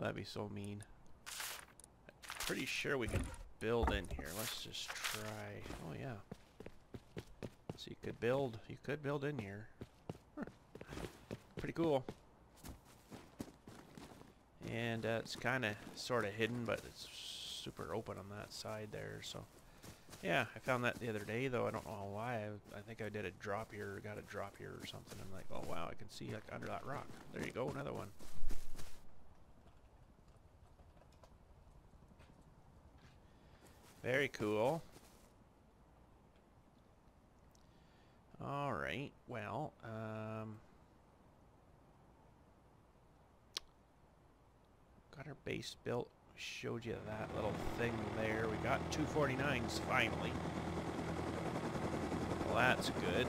S1: that'd be so mean. Pretty sure we can build in here. Let's just try. Oh yeah. So you could build, you could build in here. Huh. Pretty cool. And uh, it's kind of sort of hidden, but it's super open on that side there. So yeah, I found that the other day though. I don't know why. I, I think I did a drop here, got a drop here or something. I'm like, oh wow, I can see like under that rock. There you go, another one. Very cool. Alright, well, um, got our base built. Showed you that little thing there. We got 249s finally. Well, that's good.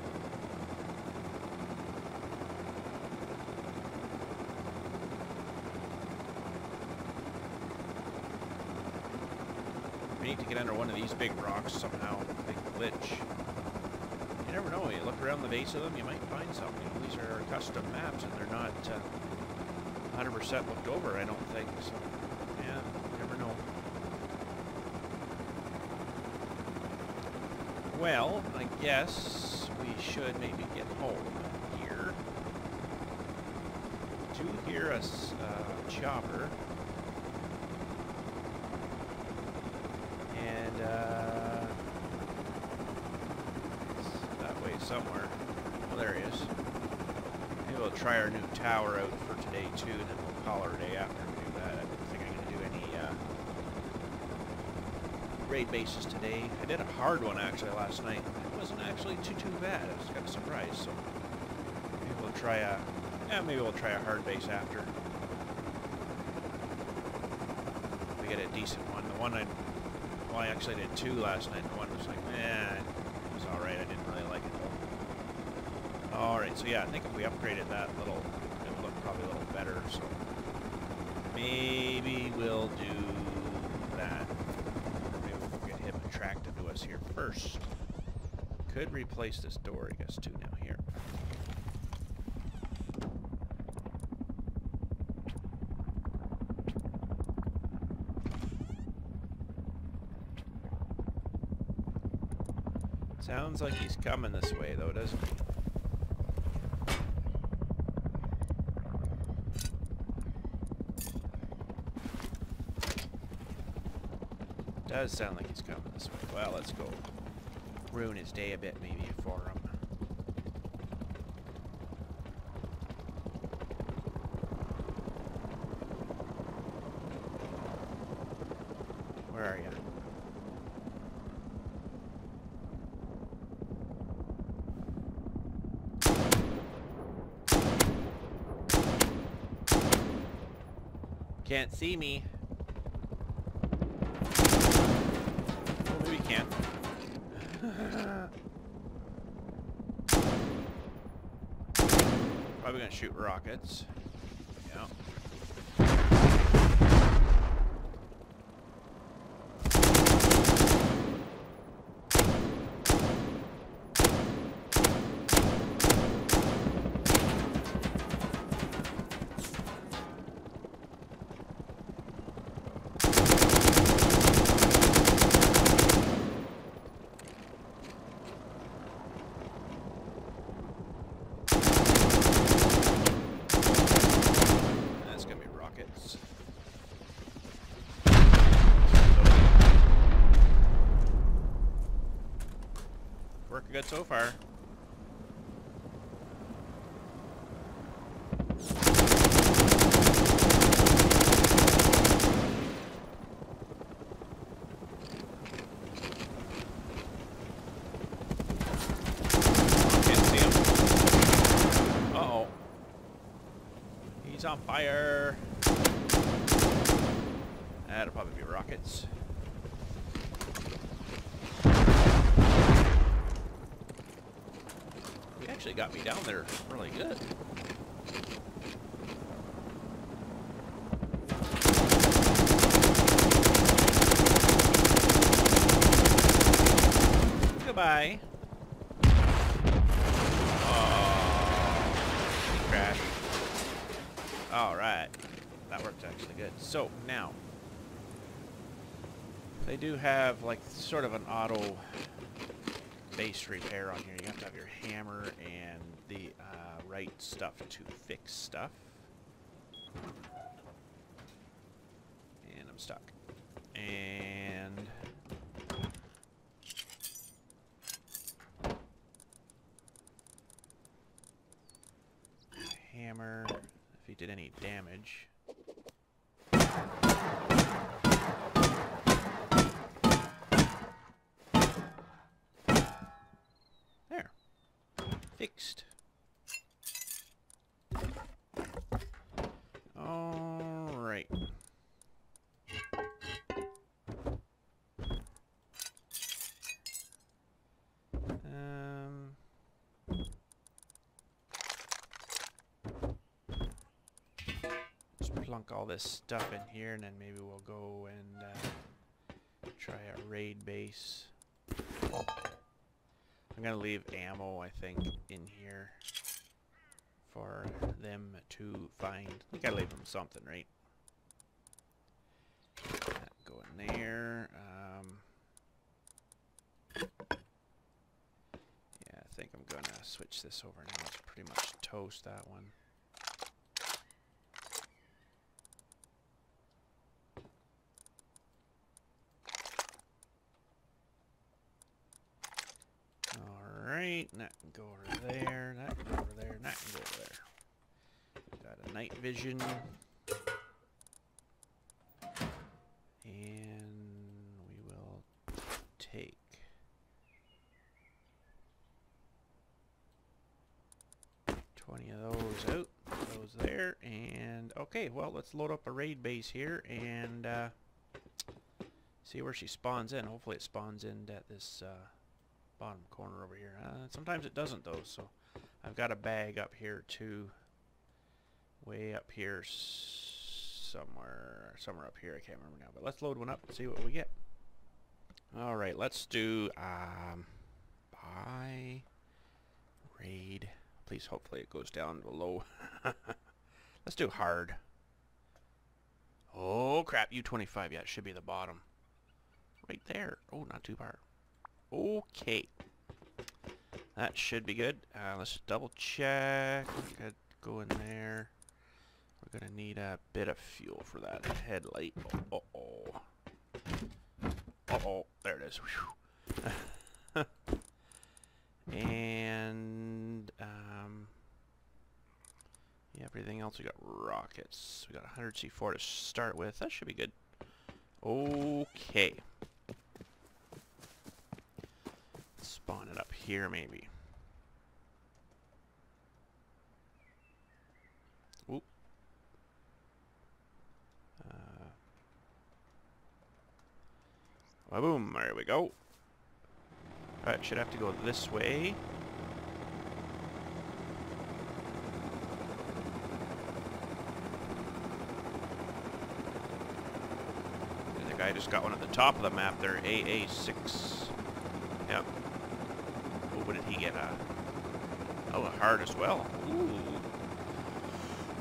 S1: We need to get under one of these big rocks somehow. Big glitch. You never know. You look around the base of them, you might find something. These are custom maps, and they're not 100% uh, looked over, I don't think. So, yeah, you never know. Well, I guess we should maybe get home here. To hear a uh, chopper. And, uh, that way somewhere. Well, there he is. Maybe we'll try our new tower out for today too, and then we'll call our day after we do that. I don't think I'm going to do any uh, bases today. I did a hard one actually last night. It wasn't actually too too bad. I was kind of surprised. So maybe we'll try a yeah, maybe we'll try a hard base after. We get a decent one. The one I well, I actually did two last night. The one was like, eh, it was alright. I didn't really like it though. Alright, so yeah, I think if we upgraded that little, it would look probably a little better, so maybe we'll do that. Maybe we'll get him here first. Could replace this door, I guess, too, now here. Sounds like he's coming this way, though, doesn't he? Does sound like he's coming this way. Well, let's go ruin his day a bit, maybe, for him. Where are you? Can't see me. Shoot rockets. good so far. down there really good. Goodbye. Oh, crash. All right. That worked actually good. So, now. They do have, like, sort of an auto base repair on here. You have to have your hammer right stuff to fix stuff. And I'm stuck. And... Hammer, if he did any damage. There. Fixed. Plunk all this stuff in here and then maybe we'll go and uh, try a raid base. I'm gonna leave ammo, I think, in here for them to find. We gotta leave them something, right? Go in there. Um, yeah, I think I'm gonna switch this over now. It's pretty much toast that one. Alright, that can go over there, that can go over there, and that can go over there. Got a night vision. And we will take twenty of those out, those there, and okay, well let's load up a raid base here and uh, see where she spawns in. Hopefully it spawns in at this uh, bottom corner over here. Uh, sometimes it doesn't though, so I've got a bag up here too. Way up here somewhere, somewhere up here, I can't remember now. But let's load one up and see what we get. Alright, let's do, um, buy, raid. Please, hopefully it goes down below. let's do hard. Oh crap, U25, yeah, it should be the bottom. Right there. Oh, not too far. Okay. That should be good. Uh, let's double check. Could go in there. We're going to need a bit of fuel for that headlight. Oh, uh-oh. Uh-oh. There it is. and, um, yeah, everything else, we got rockets. We got 100 C4 to start with. That should be good. Okay. Spawn it up here, maybe. Oop. Uh, boom, there we go. Alright, should have to go this way. The guy just got one at the top of the map there, AA6. Yep. What did he get? Uh, oh, a hard as well. Ooh.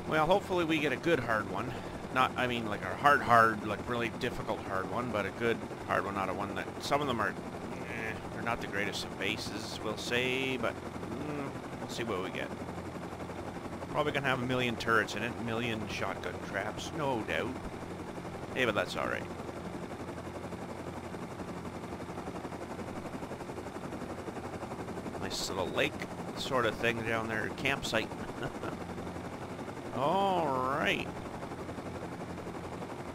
S1: Well, hopefully we get a good hard one. Not, I mean, like a hard, hard, like really difficult hard one, but a good hard one, not a one that... Some of them are... Eh, they're not the greatest of bases, we'll say, but... Mm, we'll see what we get. Probably gonna have a million turrets in it, million shotgun traps, no doubt. Hey, but that's alright. Nice little lake sort of thing down there, campsite. Alright.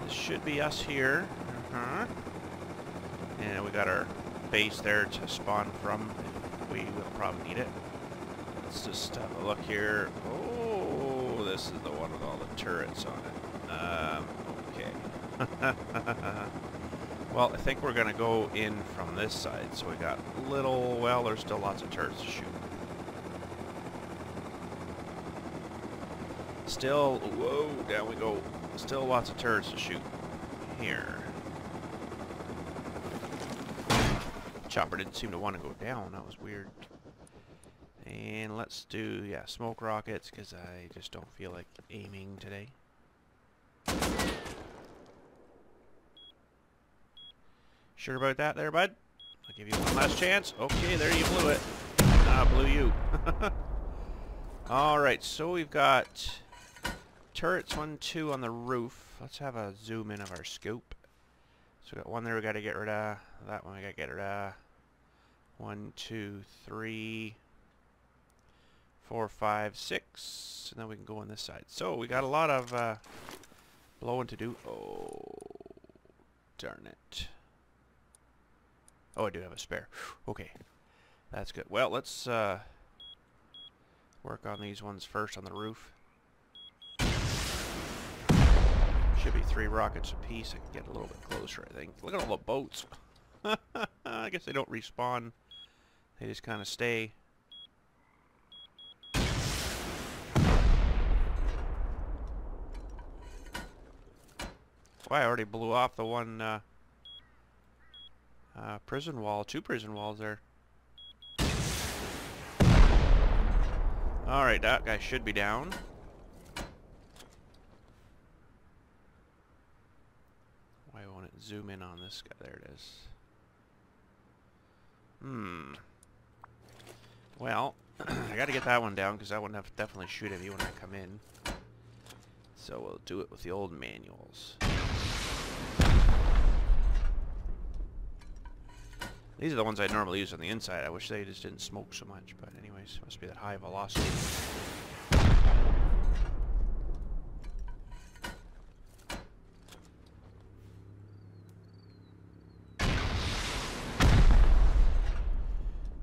S1: This should be us here. Uh-huh. And we got our base there to spawn from. We will probably need it. Let's just have a look here. Oh, this is the one with all the turrets on it. Um, okay. well, I think we're going to go in from this side. So we got little, well, there's still lots of turrets to shoot. Still, whoa, down we go. Still lots of turrets to shoot here. Chopper didn't seem to want to go down. That was weird. And let's do, yeah, smoke rockets, because I just don't feel like aiming today. Sure about that there, bud? I'll give you one last chance. Okay, there you blew it. Ah, blew you. Alright, so we've got turrets, one, two on the roof. Let's have a zoom in of our scope. So we got one there we got to get rid of. That one we got to get rid of. One, two, three, four, five, six. And then we can go on this side. So we got a lot of uh, blowing to do. Oh, darn it. Oh, I do have a spare. Okay. That's good. Well, let's uh, work on these ones first on the roof. Should be three rockets apiece. I can get a little bit closer, I think. Look at all the boats. I guess they don't respawn. They just kind of stay. Well, I already blew off the one uh, uh, prison wall. Two prison walls there. Alright, that guy should be down. Why won't it zoom in on this guy? There it is. Hmm. Well, I gotta get that one down because that one have definitely shoot at me when I come in. So we'll do it with the old manuals. These are the ones I normally use on the inside. I wish they just didn't smoke so much, but anyways, must be that high velocity.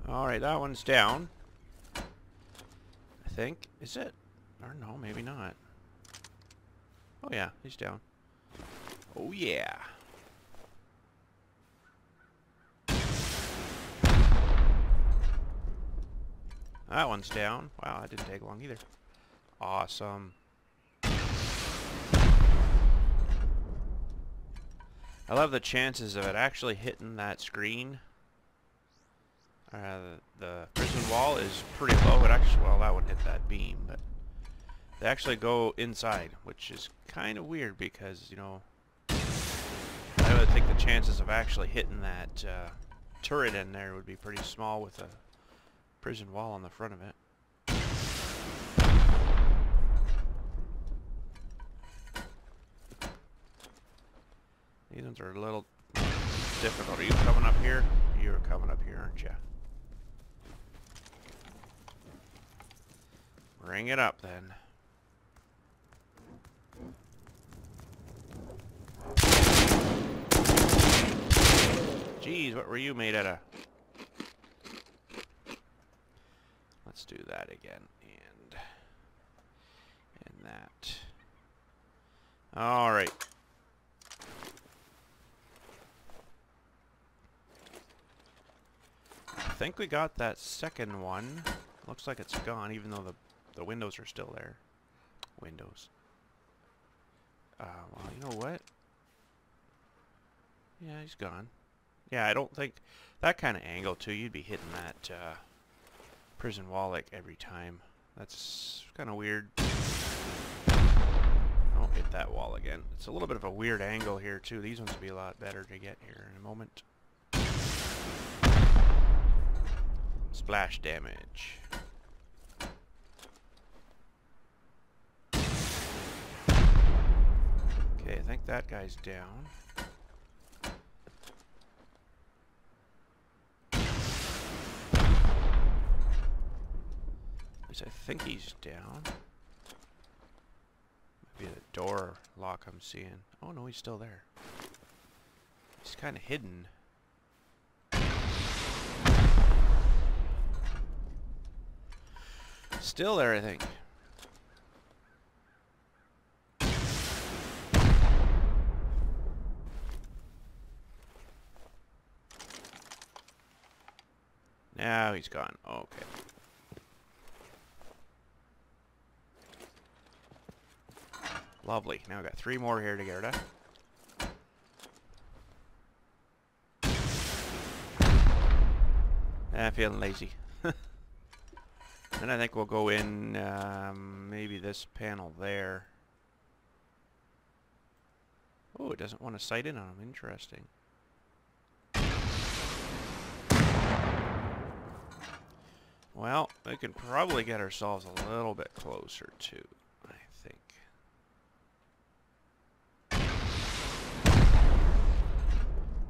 S1: Alright, that one's down. I think. Is it? Or no, maybe not. Oh yeah, he's down. Oh yeah. That one's down. Wow, that didn't take long either. Awesome. I love the chances of it actually hitting that screen. Uh, the prison wall is pretty low. It actually, well, that one hit that beam, but they actually go inside, which is kind of weird because, you know, I would think the chances of actually hitting that uh, turret in there would be pretty small with a prison wall on the front of it. These ones are a little difficult. Are you coming up here? You're coming up here, aren't you? Bring it up then. Jeez, what were you made out of? Let's do that again. And... And that. Alright. I think we got that second one. Looks like it's gone, even though the, the windows are still there. Windows. Uh, well, you know what? Yeah, he's gone. Yeah, I don't think... That kind of angle, too, you'd be hitting that, uh, prison wall like every time. That's kind of weird. I won't hit that wall again. It's a little bit of a weird angle here too. These ones will be a lot better to get here in a moment. Splash damage. Okay, I think that guy's down. I think he's down. Maybe the door lock I'm seeing. Oh no, he's still there. He's kind of hidden. Still there, I think. Now he's gone. Okay. Lovely. Now I've got three more here to get rid of. I'm feeling lazy. then I think we'll go in um, maybe this panel there. Oh, it doesn't want to sight in on him. Interesting. Well, we can probably get ourselves a little bit closer too.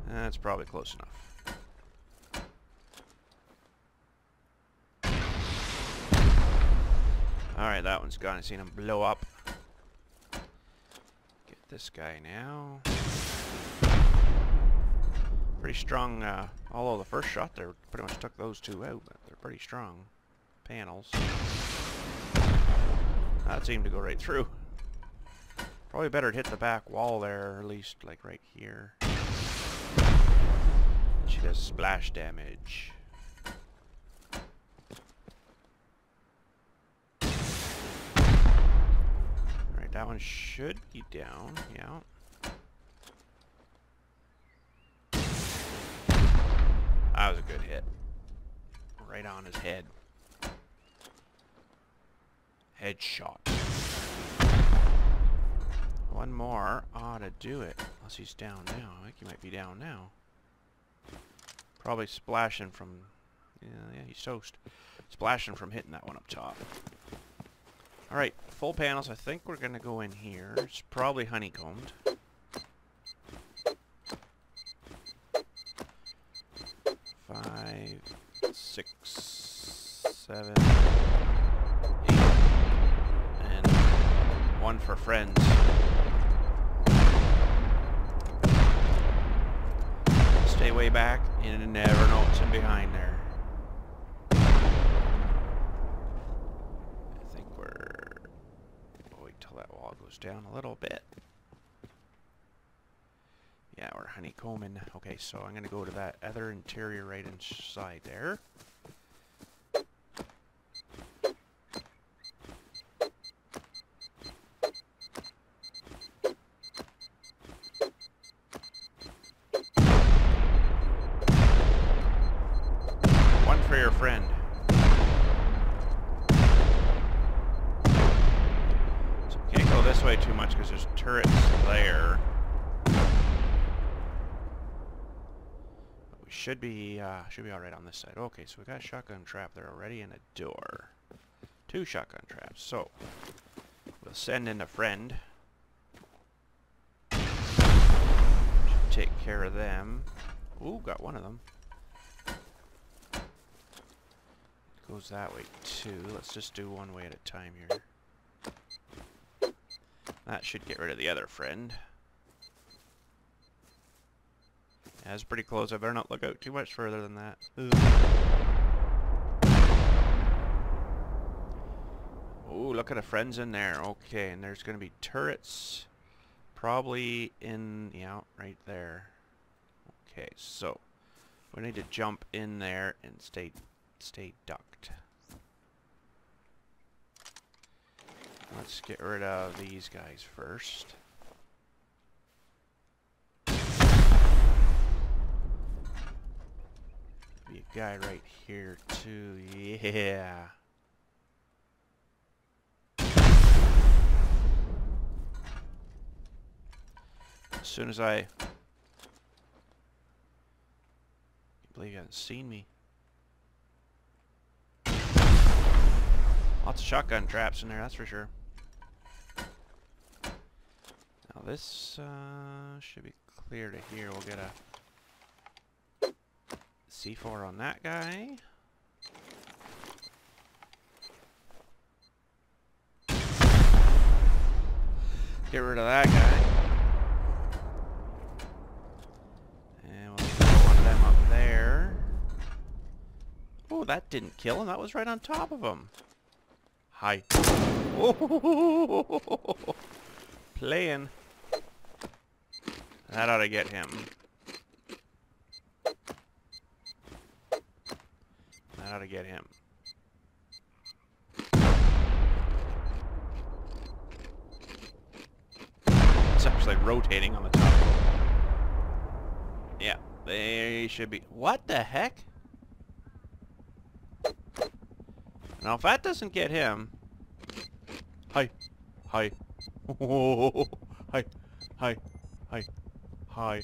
S1: That's probably close enough. Alright, that one's gone. I've seen him blow up. Get this guy now. Pretty strong, uh, although the first shot there pretty much took those two out, but they're pretty strong panels. That seemed to go right through. Probably better to hit the back wall there, or at least like right here. She does splash damage. Alright, that one should be down, yeah. That was a good hit. Right on his head. Headshot. One more ought to do it. Unless he's down now. I think he might be down now. Probably splashing from... Yeah, yeah, he's toast. Splashing from hitting that one up top. Alright, full panels. I think we're going to go in here. It's probably honeycombed. five, six, seven, eight, and one for friends. Stay way back and never know what's in behind there. I think we're... We'll wait till that wall goes down a little bit. Yeah, we're honeycombing. Okay, so I'm going to go to that other interior right inside there. One for your friend. So we can't go this way too much because there's turrets there. Should be uh, should be all right on this side. Okay, so we got a shotgun trap there already and a door. Two shotgun traps. So we'll send in a friend. Take care of them. Ooh, got one of them. Goes that way too. Let's just do one way at a time here. That should get rid of the other friend. That's pretty close. I better not look out too much further than that. Oh, look at the friends in there. Okay, and there's going to be turrets probably in, yeah, right there. Okay, so we need to jump in there and stay, stay ducked. Let's get rid of these guys first. Be a guy right here too. Yeah. As soon as I... I believe you haven't seen me. Lots of shotgun traps in there, that's for sure. Now this uh, should be clear to here. We'll get a C4 on that guy. Get rid of that guy. And we'll throw one of them up there. Oh, that didn't kill him. That was right on top of him. Hi. Oh, playing. That ought to get him. How to get him. It's actually rotating on the top. Yeah, they should be... What the heck? Now, if that doesn't get him... Hi. Hi. hi. Hi. Hi. Hi.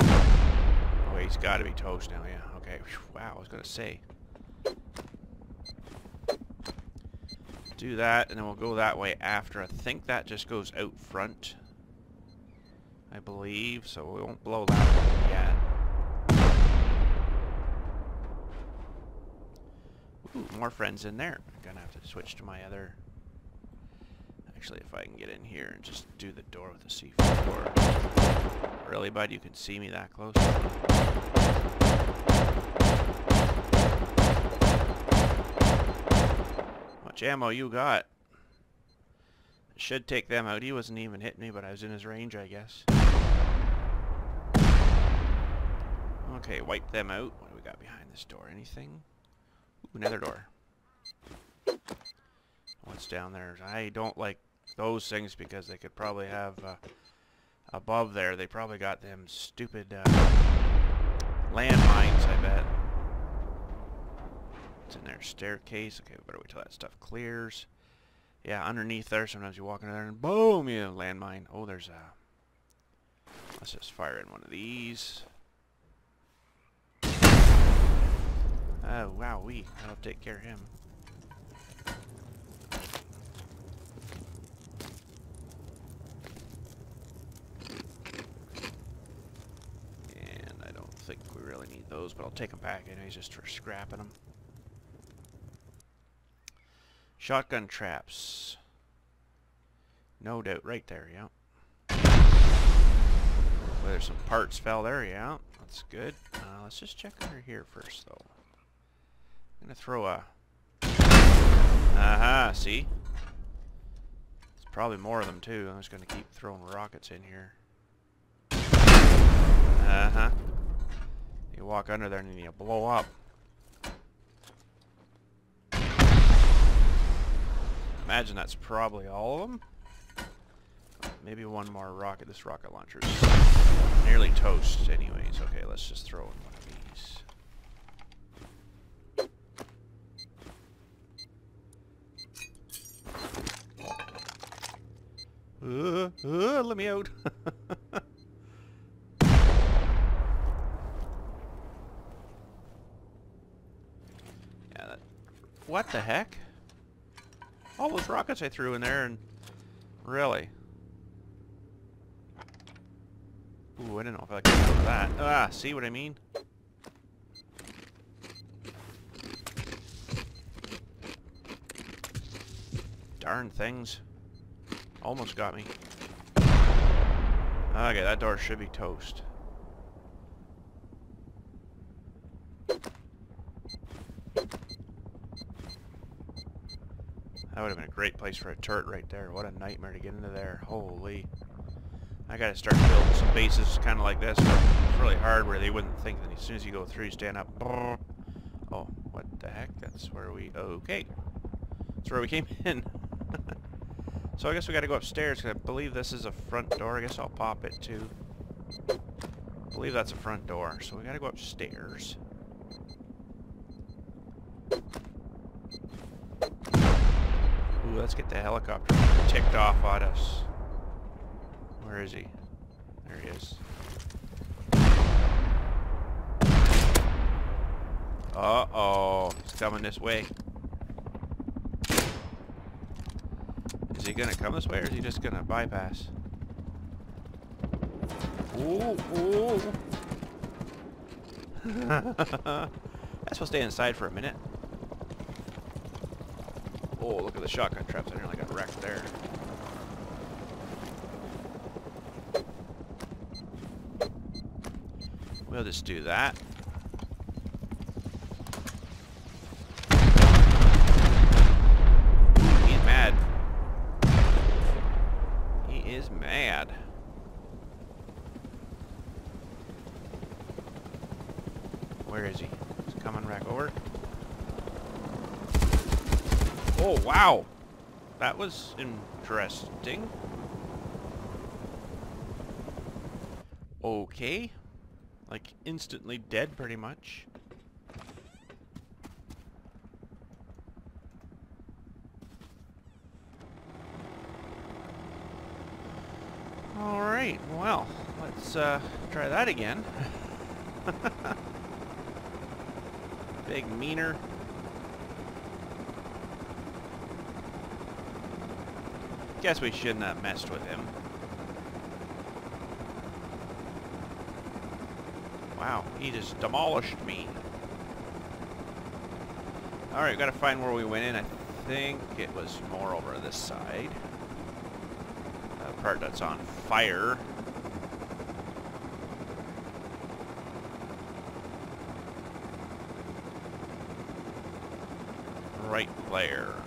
S1: Oh, he's got to be toast now, yeah. Okay. Wow, I was going to say. Do that, and then we'll go that way after. I think that just goes out front. I believe, so we won't blow that one yet. Ooh, more friends in there. I'm gonna have to switch to my other... Actually, if I can get in here and just do the door with the C4. Really, bud? You can see me that close? Much ammo you got? Should take them out. He wasn't even hitting me, but I was in his range, I guess. Okay, wipe them out. What do we got behind this door? Anything? Ooh, another door. What's down there? I don't like those things because they could probably have uh, above there. They probably got them stupid uh, landmines, I bet. It's in their staircase. Okay, we better wait till that stuff clears. Yeah, underneath there, sometimes you walk in there and boom, you landmine. Oh, there's a... Let's just fire in one of these. Oh, wow, we. That'll take care of him. And I don't think we really need those, but I'll take them back anyways just for scrapping them. Shotgun traps. No doubt, right there, yeah. Well, there's some parts fell there, yeah. That's good. Uh, let's just check under here first, though. I'm gonna throw a... Aha, uh -huh, see? There's probably more of them, too. I'm just gonna keep throwing rockets in here. Uh-huh. You walk under there and you blow up. Imagine that's probably all of them. Maybe one more rocket. This rocket launcher is nearly toast anyways. Okay, let's just throw in one of these. Uh, uh, let me out. yeah, that, what the heck? All those rockets I threw in there and really. Ooh, I didn't know if I could get that. Ah, see what I mean? Darn things. Almost got me. Okay, that door should be toast. That would have been a great place for a turret right there. What a nightmare to get into there. Holy. I gotta start building some bases kind of like this. It's really hard where they wouldn't think that as soon as you go through, you stand up. Oh, what the heck? That's where we... Okay. That's where we came in. so I guess we gotta go upstairs because I believe this is a front door. I guess I'll pop it too. I believe that's a front door. So we gotta go upstairs. Ooh, let's get the helicopter ticked off at us. Where is he? There he is. Uh-oh. He's coming this way. Is he gonna come this way or is he just gonna bypass? Ooh, ooh. That's supposed to stay inside for a minute. Oh, look at the shotgun traps. I nearly got wrecked there. We'll just do that. He's mad. He is mad. Where is he? He's coming back over. Wow. That was interesting. Okay. Like, instantly dead, pretty much. Alright, well, let's uh, try that again. Big meaner. Guess we shouldn't have messed with him. Wow, he just demolished me. Alright, gotta find where we went in. I think it was more over this side. The part that's on fire. Right there.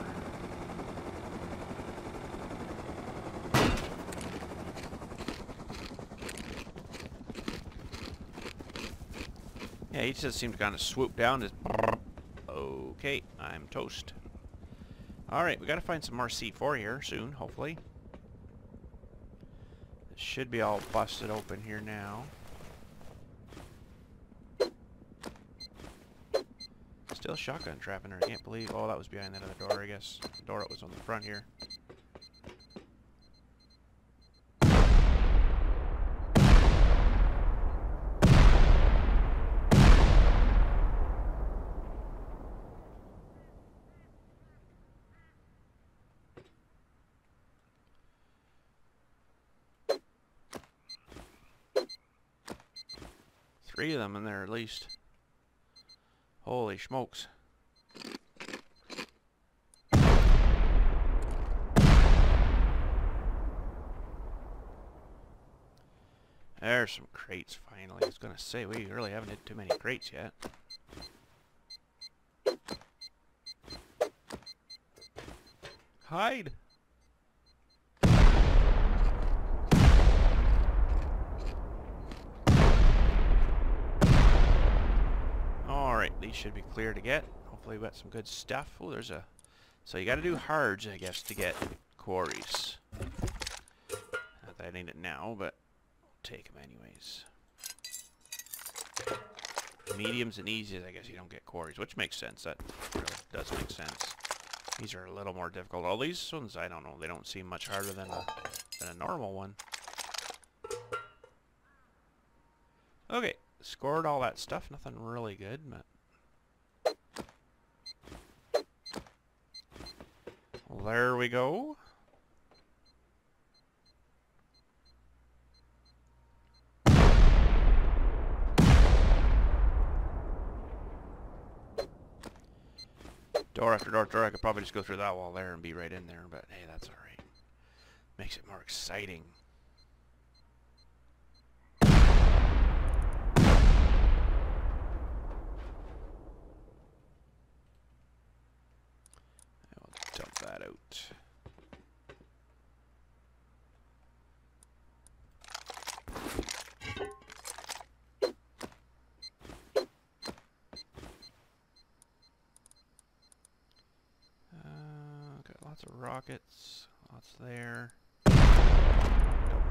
S1: He just seemed to kind of swoop down. Just okay, I'm toast. Alright, we gotta find some more C4 here soon, hopefully. It should be all busted open here now. Still shotgun trapping her. I can't believe... Oh, that was behind that other door, I guess. The door that was on the front here. Three of them in there at least. Holy smokes. There's some crates finally. I was gonna say we really haven't hit too many crates yet. Hide! Alright, these should be clear to get. Hopefully we got some good stuff. Oh, there's a... So you gotta do hards, I guess, to get quarries. Not that I need it now, but I'll take them anyways. Mediums and easies, I guess you don't get quarries, which makes sense. That really does make sense. These are a little more difficult. All these ones, I don't know, they don't seem much harder than a, than a normal one. Okay, scored all that stuff. Nothing really good, but... there we go. Door after door after door. I could probably just go through that wall there and be right in there, but hey, that's alright. Makes it more exciting. I'll dump that out. Uh, got lots of rockets, lots there. Don't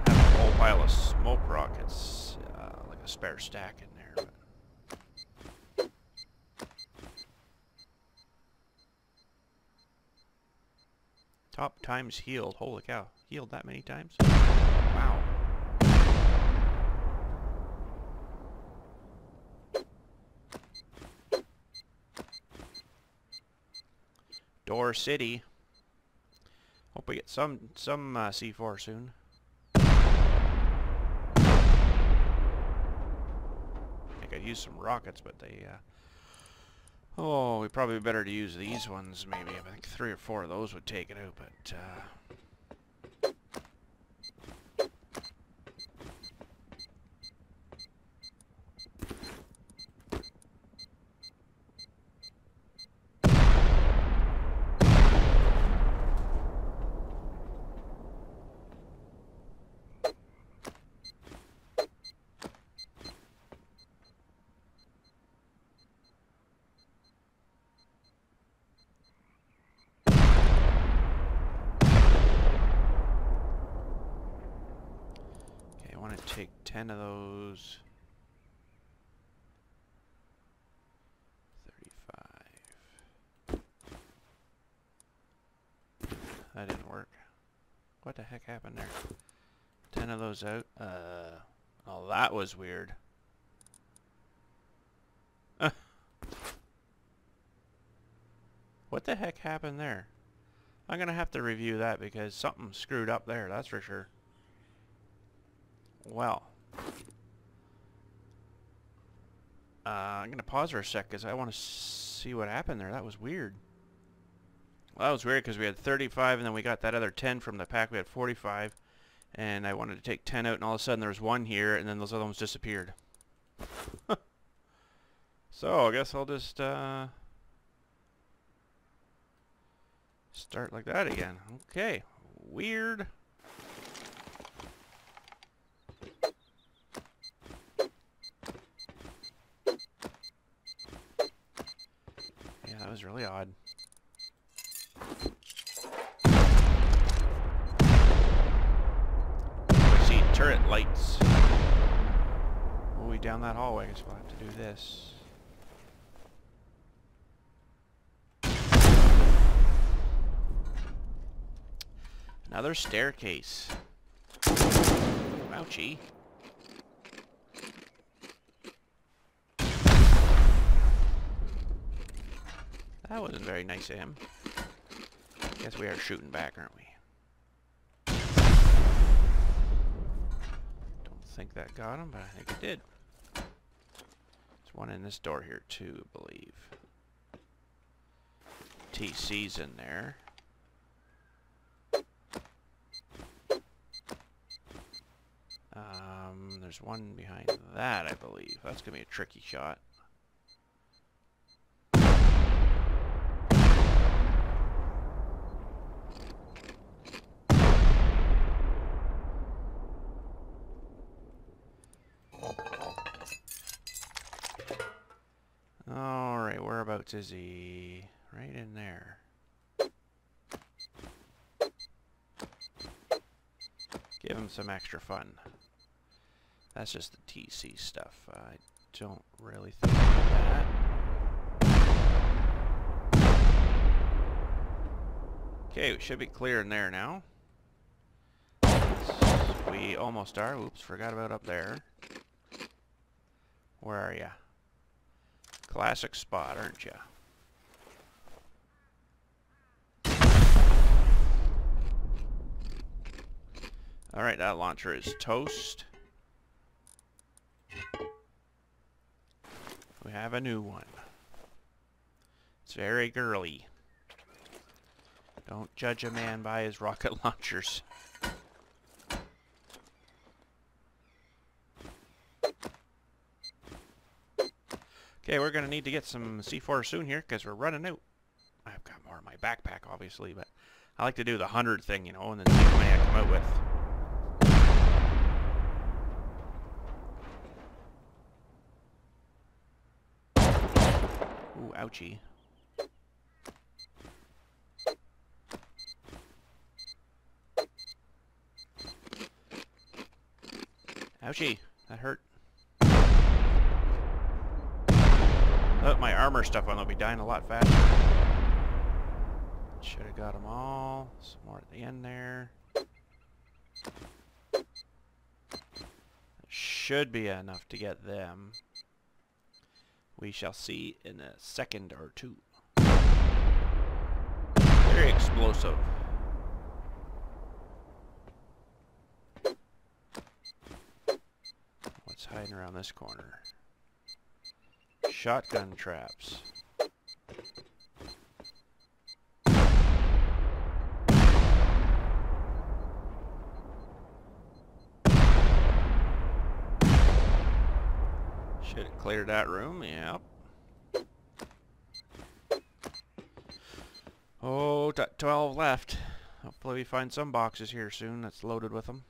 S1: have a whole pile of smoke rockets, uh, like a spare stack in there. But Top times healed. Holy cow. Healed that many times? Wow. Door City. Hope we get some some uh, C4 soon. Think I could use some rockets, but they. Uh, oh, we probably better to use these ones. Maybe I think three or four of those would take it out, but. Uh, want to take 10 of those. 35. That didn't work. What the heck happened there? 10 of those out. Uh, oh, that was weird. what the heck happened there? I'm going to have to review that because something screwed up there, that's for sure. Well. Uh, I'm going to pause for a sec because I want to see what happened there. That was weird. Well, that was weird because we had 35 and then we got that other 10 from the pack. We had 45 and I wanted to take 10 out and all of a sudden there was one here and then those other ones disappeared. so I guess I'll just uh, start like that again. Okay, weird. Yeah, that was really odd. I see turret lights. Oh, we down that hallway, I guess we'll have to do this. Another staircase. Ouchie. That wasn't very nice of him. Guess we are shooting back, aren't we? Don't think that got him, but I think it did. There's one in this door here too, I believe. TC's in there. Um, there's one behind that, I believe. That's going to be a tricky shot. He? Right in there. Give him some extra fun. That's just the TC stuff. I don't really think that. Okay, we should be clear in there now. We almost are. Oops, forgot about up there. Where are ya? Classic spot, aren't ya? Alright, that launcher is toast. We have a new one. It's very girly. Don't judge a man by his rocket launchers. Okay, we're going to need to get some C4 soon here because we're running out. I've got more in my backpack, obviously, but I like to do the 100 thing, you know, and then see how many I come out with. Ooh, ouchie. Ouchie, that hurt. Oh, my armor stuff on, they'll be dying a lot faster. Should have got them all. Some more at the end there. Should be enough to get them. We shall see in a second or two. Very explosive. What's hiding around this corner? Shotgun traps. Should have cleared that room, yep. Oh, 12 left. Hopefully we find some boxes here soon that's loaded with them.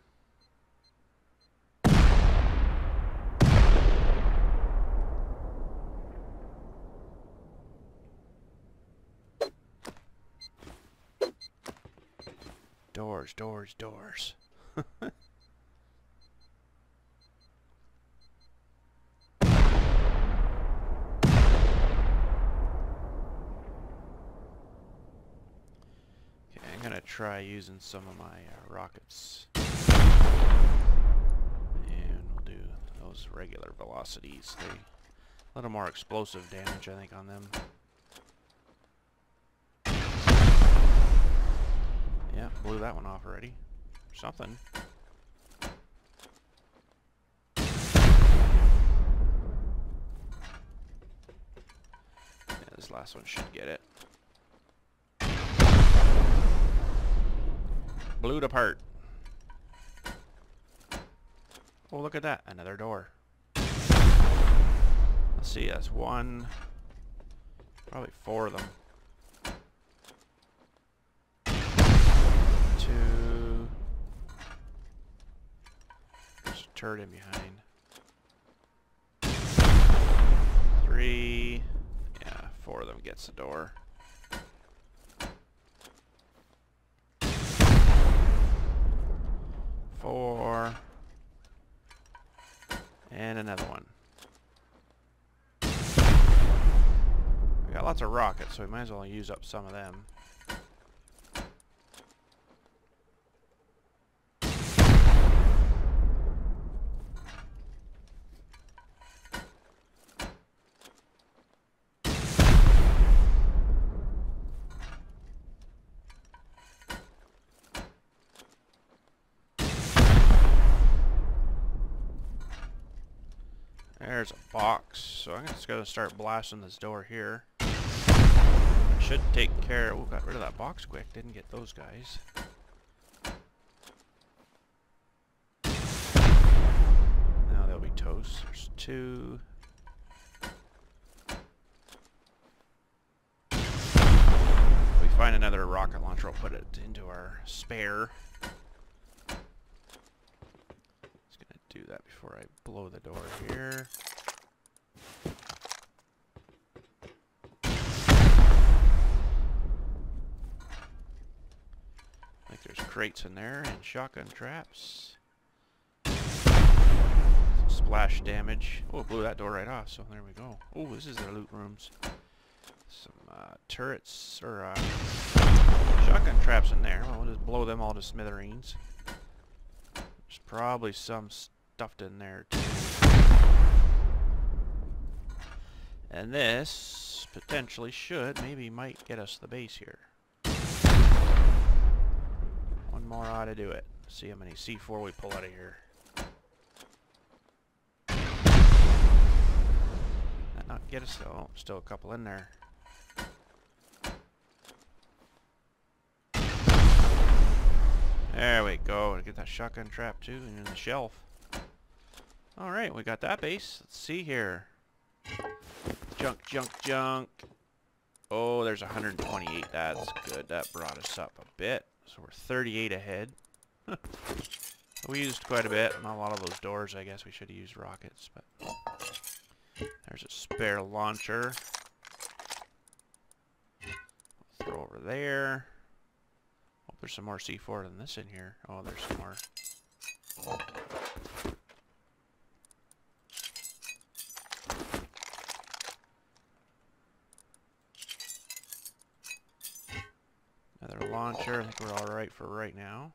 S1: Doors, doors, doors. Okay, I'm gonna try using some of my uh, rockets. And we'll do those regular velocities. They a little more explosive damage, I think, on them. Yeah, blew that one off already. Something. Yeah, this last one should get it. Blew it apart. Oh, look at that. Another door. Let's see, that's one... Probably four of them. Turret in behind. Three... Yeah, four of them gets the door. Four... And another one. We got lots of rockets, so we might as well use up some of them. There's a box, gonna start blasting this door here. Should take care. Oh, got rid of that box quick. Didn't get those guys. Now they'll be toast. There's two. We find another rocket launcher, we'll put it into our spare. Just gonna do that before I blow the door here. I think there's crates in there and shotgun traps. Splash damage. Oh, it blew that door right off, so there we go. Oh, this is their loot rooms. Some uh, turrets, or uh, shotgun traps in there. We'll just blow them all to smithereens. There's probably some stuffed in there too. And this potentially should, maybe might get us the base here. More ought to do it. See how many C4 we pull out of here. That not get us though. Still a couple in there. There we go. Get that shotgun trap too in the shelf. Alright, we got that base. Let's see here. Junk, junk, junk. Oh, there's 128. That's good. That brought us up a bit. So we're 38 ahead. we used quite a bit. Not a lot of those doors, I guess. We should have used rockets, but... There's a spare launcher. We'll throw over there. Hope there's some more C4 than this in here. Oh, there's some more. Another launcher. I think we're alright for right now.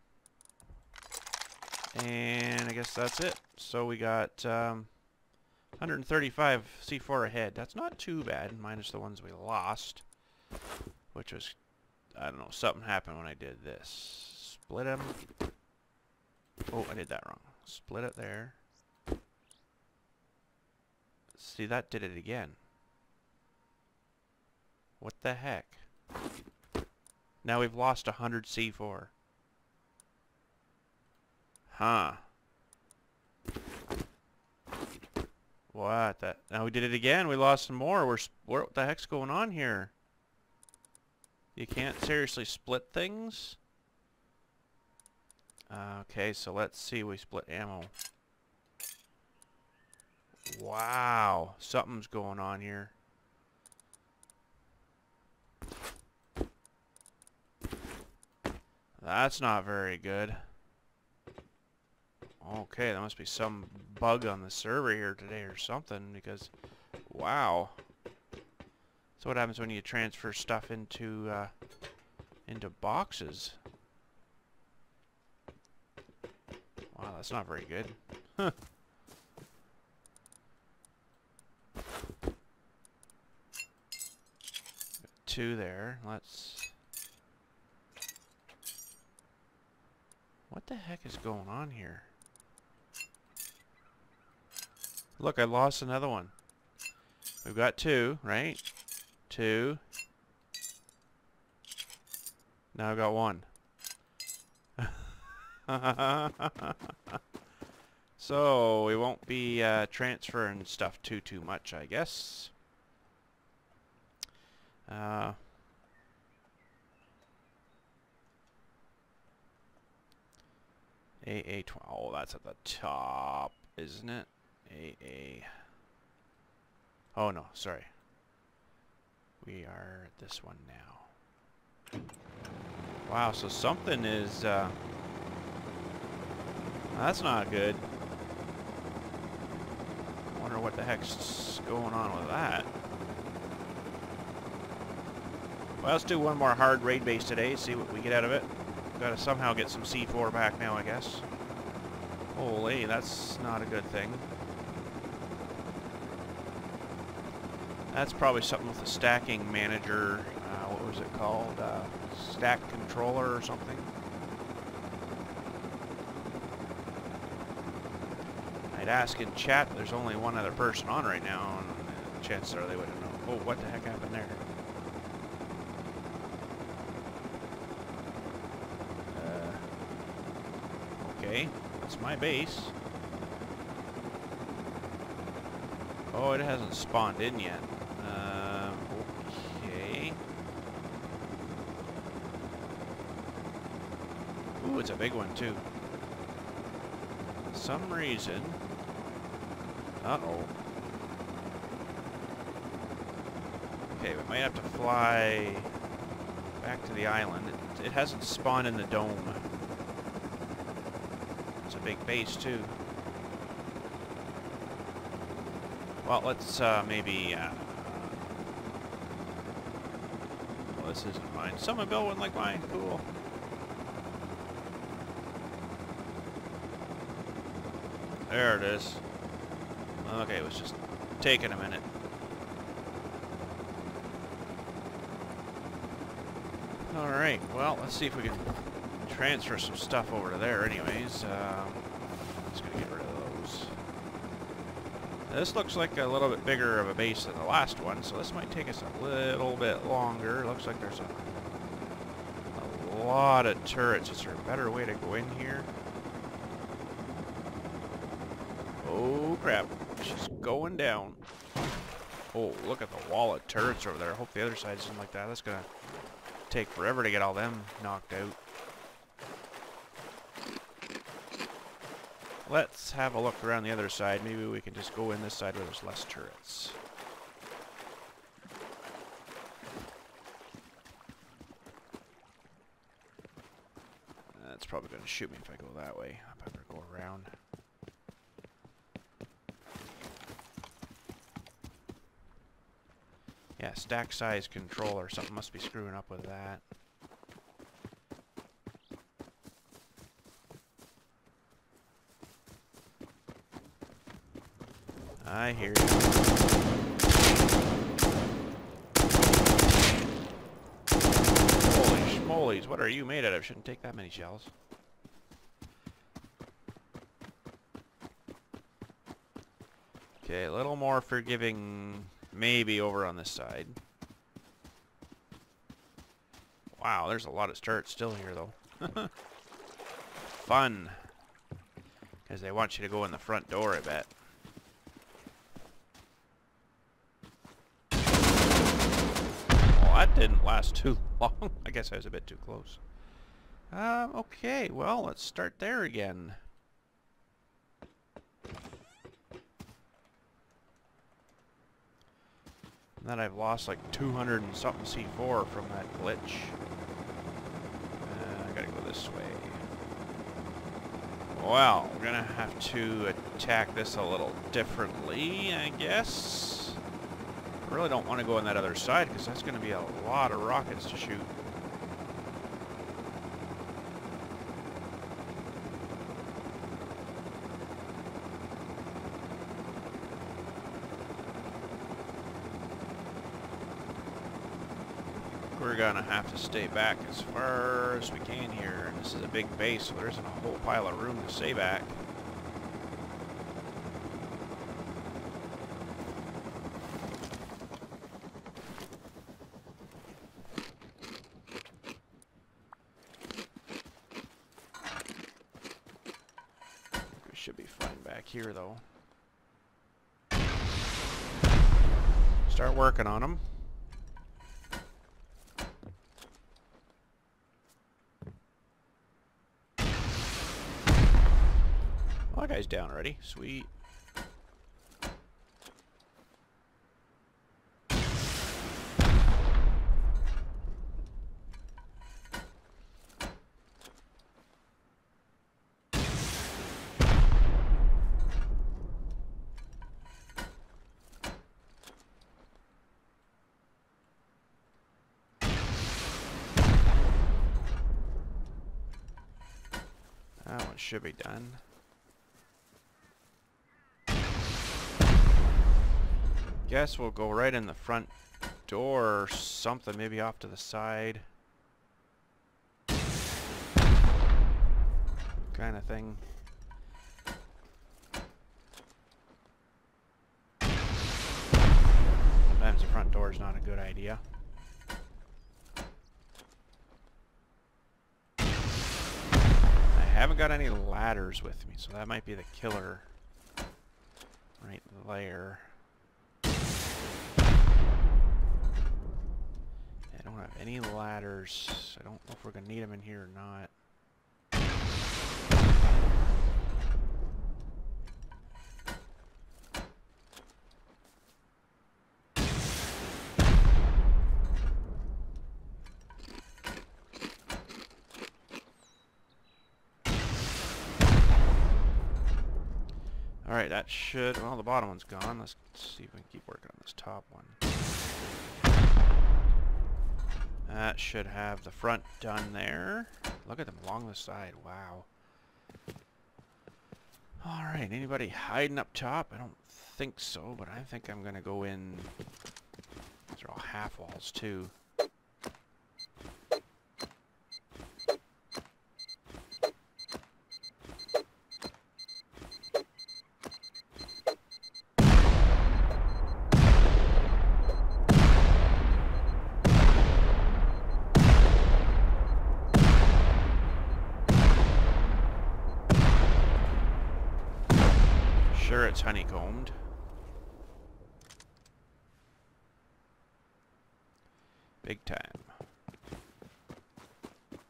S1: And I guess that's it. So we got um, 135 C4 ahead. That's not too bad, minus the ones we lost. Which was, I don't know, something happened when I did this. Split them. Oh, I did that wrong. Split it there. See, that did it again. What the heck? Now we've lost 100 C4. Huh. What? That now we did it again. We lost some more. We're what the heck's going on here? You can't seriously split things. Uh, okay, so let's see. We split ammo. Wow, something's going on here. That's not very good. Okay, there must be some bug on the server here today or something because, wow. So what happens when you transfer stuff into, uh, into boxes? Wow, that's not very good. Huh. Two there. Let's What the heck is going on here? Look, I lost another one. We've got two, right? Two. Now I've got one. so, we won't be uh, transferring stuff too, too much, I guess. Uh, AA12. Oh, that's at the top, isn't it? AA. Oh, no, sorry. We are at this one now. Wow, so something is, uh, that's not good. Wonder what the heck's going on with that. Well, let's do one more hard raid base today, see what we get out of it. Gotta somehow get some C4 back now, I guess. Holy, that's not a good thing. That's probably something with the stacking manager, uh, what was it called? Uh, stack controller or something. I'd ask in chat, there's only one other person on right now, and chances are they wouldn't know. Oh, what the heck happened there? Okay, that's my base. Oh, it hasn't spawned in yet. Um, okay. Ooh, it's a big one too. some reason... Uh-oh. Okay, we might have to fly back to the island. It, it hasn't spawned in the dome big base too. Well, let's uh, maybe... Uh, well, this isn't mine. Someone built one like mine. Cool. There it is. Okay, it was just taking a minute. Alright, well, let's see if we can transfer some stuff over to there anyways. Um, just gonna get rid of those. This looks like a little bit bigger of a base than the last one, so this might take us a little bit longer. Looks like there's a, a lot of turrets. Is there a better way to go in here? Oh crap, she's going down. Oh, look at the wall of turrets over there. I hope the other side isn't like that. That's gonna take forever to get all them knocked out. Let's have a look around the other side. Maybe we can just go in this side where there's less turrets. That's probably going to shoot me if I go that way. I better go around. Yeah, stack size controller. Something must be screwing up with that. I hear you. Holy schmolies, what are you made out of? Shouldn't take that many shells. Okay, a little more forgiving maybe over on this side. Wow, there's a lot of turrets still here though. Fun. Because they want you to go in the front door, I bet. That didn't last too long. I guess I was a bit too close. Um, okay, well, let's start there again. And then I've lost like 200 and something C4 from that glitch. Uh, I gotta go this way. Well, we're gonna have to attack this a little differently, I guess. I really don't want to go on that other side because that's going to be a lot of rockets to shoot. we're gonna have to stay back as far as we can here. And this is a big base, so there isn't a whole pile of room to stay back. We should be fine back here, though. Start working on them. Well, that guy's down already. Sweet. That one should be done. Guess we'll go right in the front door or something, maybe off to the side. Kind of thing. Sometimes the front door is not a good idea. I haven't got any ladders with me, so that might be the killer right there. Don't have any ladders. I don't know if we're going to need them in here or not. Alright, that should... Well, the bottom one's gone. Let's see if we can keep working on this top one. That should have the front done there. Look at them along the side. Wow. Alright, anybody hiding up top? I don't think so, but I think I'm going to go in... These are all half walls, too. Sure, it's honeycombed. Big time.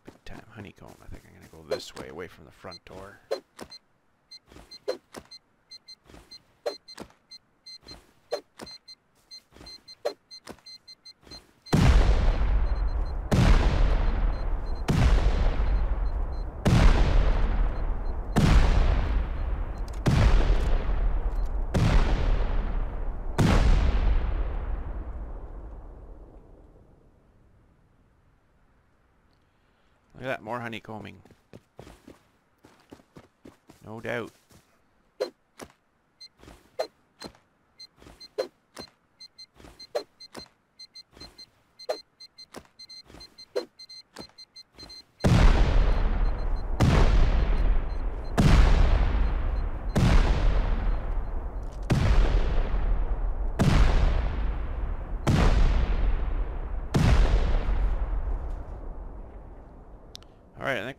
S1: Big time honeycomb. I think I'm going to go this way, away from the front door. Honeycombing. No doubt.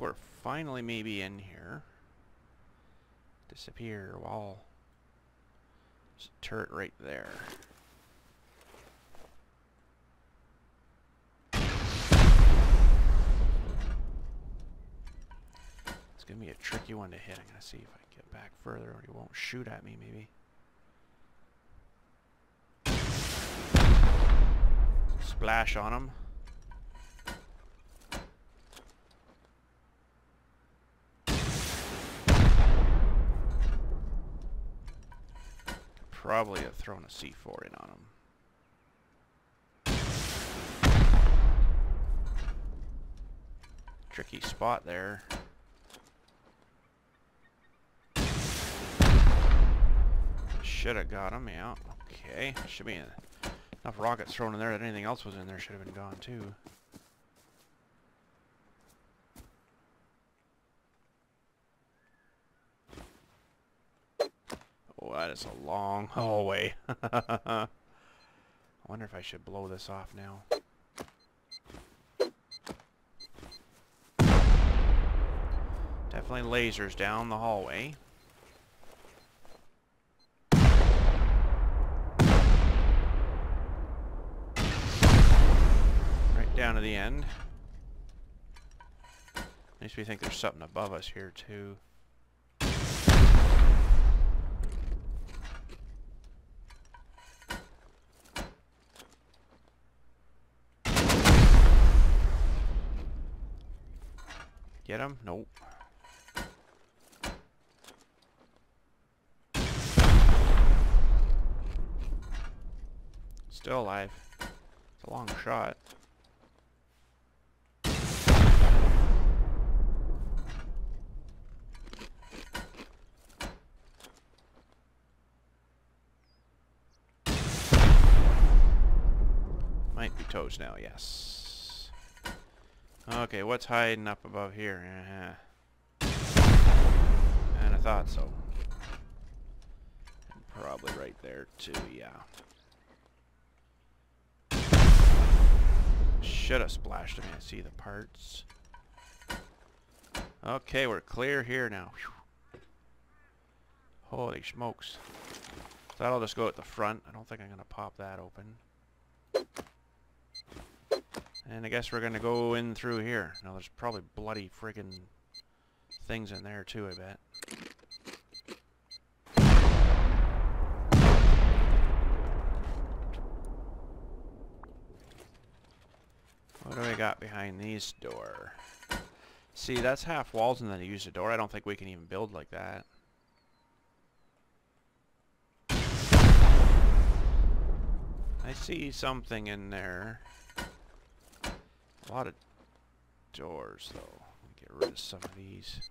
S1: We're finally maybe in here. Disappear wall. There's a turret right there. It's gonna be a tricky one to hit. I'm gonna see if I get back further or he won't shoot at me maybe. Splash on him. Probably have thrown a C4 in on him. Tricky spot there. Should have got him, yeah. Okay, should be enough rockets thrown in there that anything else was in there should have been gone too. That is a long hallway. I wonder if I should blow this off now. Definitely lasers down the hallway. Right down to the end. Makes me think there's something above us here too. Get him? Nope. Still alive. It's a long shot. Might be toast now, yes. Okay, what's hiding up above here? Uh -huh. And I thought so. And probably right there too, yeah. Should have splashed him. I see the parts. Okay, we're clear here now. Whew. Holy smokes. That'll just go at the front. I don't think I'm going to pop that open. And I guess we're going to go in through here. Now there's probably bloody friggin' things in there too, I bet. What do we got behind these door? See, that's half walls and then you use a door. I don't think we can even build like that. I see something in there. A lot of doors, though. Get rid of some of these.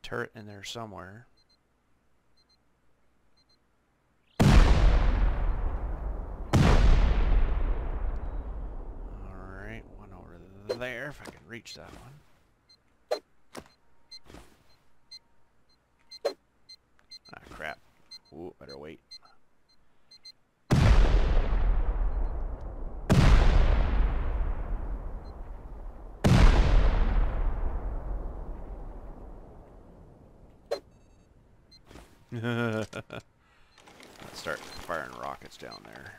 S1: Turret in there somewhere. Alright, one over there, if I can reach that one. Ah, crap. Ooh, better wait. Let's start firing rockets down there.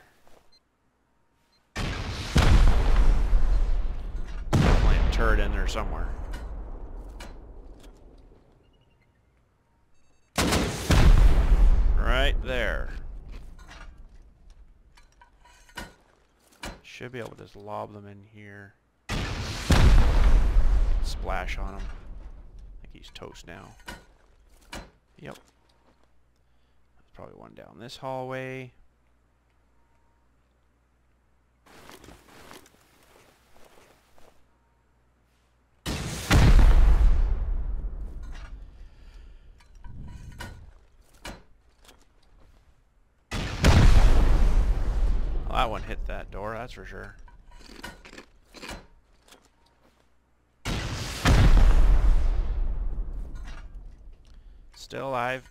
S1: Definitely a turret in there somewhere. Right there. Should be able to just lob them in here. Splash on him. I think he's toast now. Yep. Probably one down this hallway. That one hit that door, that's for sure. Still alive.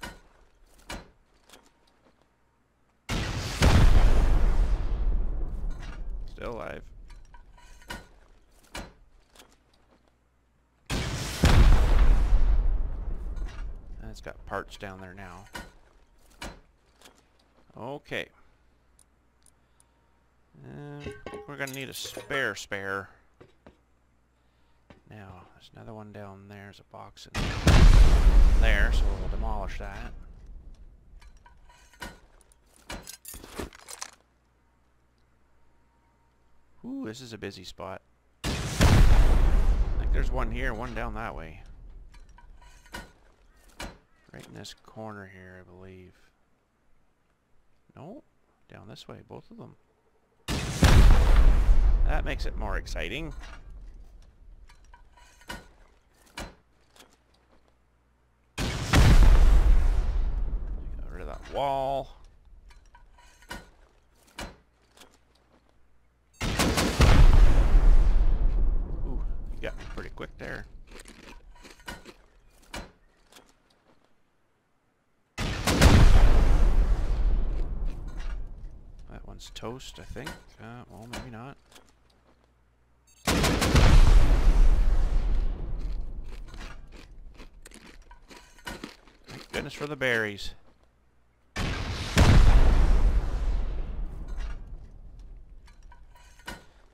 S1: Still alive. And it's got parts down there now. Okay. Uh, we're gonna need a spare spare. Now, there's another one down there. There's a box in there, so we'll demolish that. Ooh, this is a busy spot. I think there's one here, one down that way. Right in this corner here, I believe. No, down this way, both of them. That makes it more exciting. Get rid of that wall. Got pretty quick there. That one's toast, I think. Uh, well, maybe not. Thank goodness for the berries.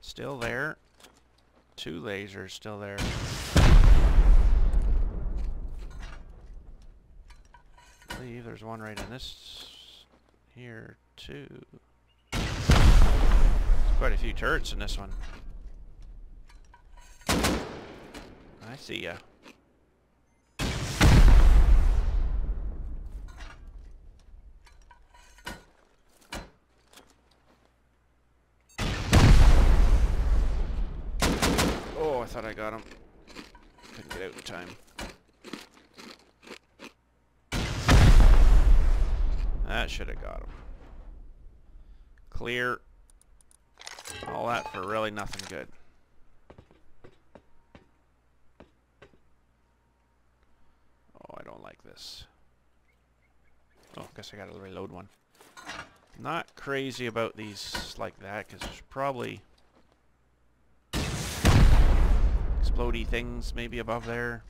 S1: Still there. Two lasers still there. I believe there's one right in this here too. There's quite a few turrets in this one. I see ya. Oh, I thought I got him. Couldn't get out in time. That should have got him. Clear. All that for really nothing good. Oh, I don't like this. Oh, guess I gotta reload one. Not crazy about these like that, because there's probably explodey things maybe above there.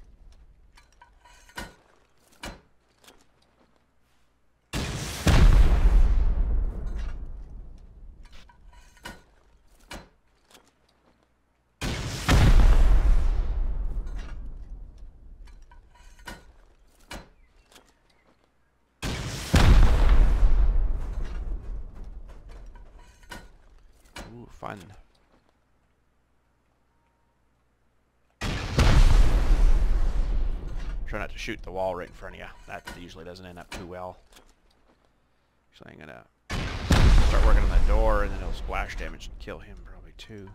S1: Ooh, fun. Try not to shoot the wall right in front of you. That usually doesn't end up too well. So I'm gonna start working on the door, and then it'll splash damage and kill him probably too.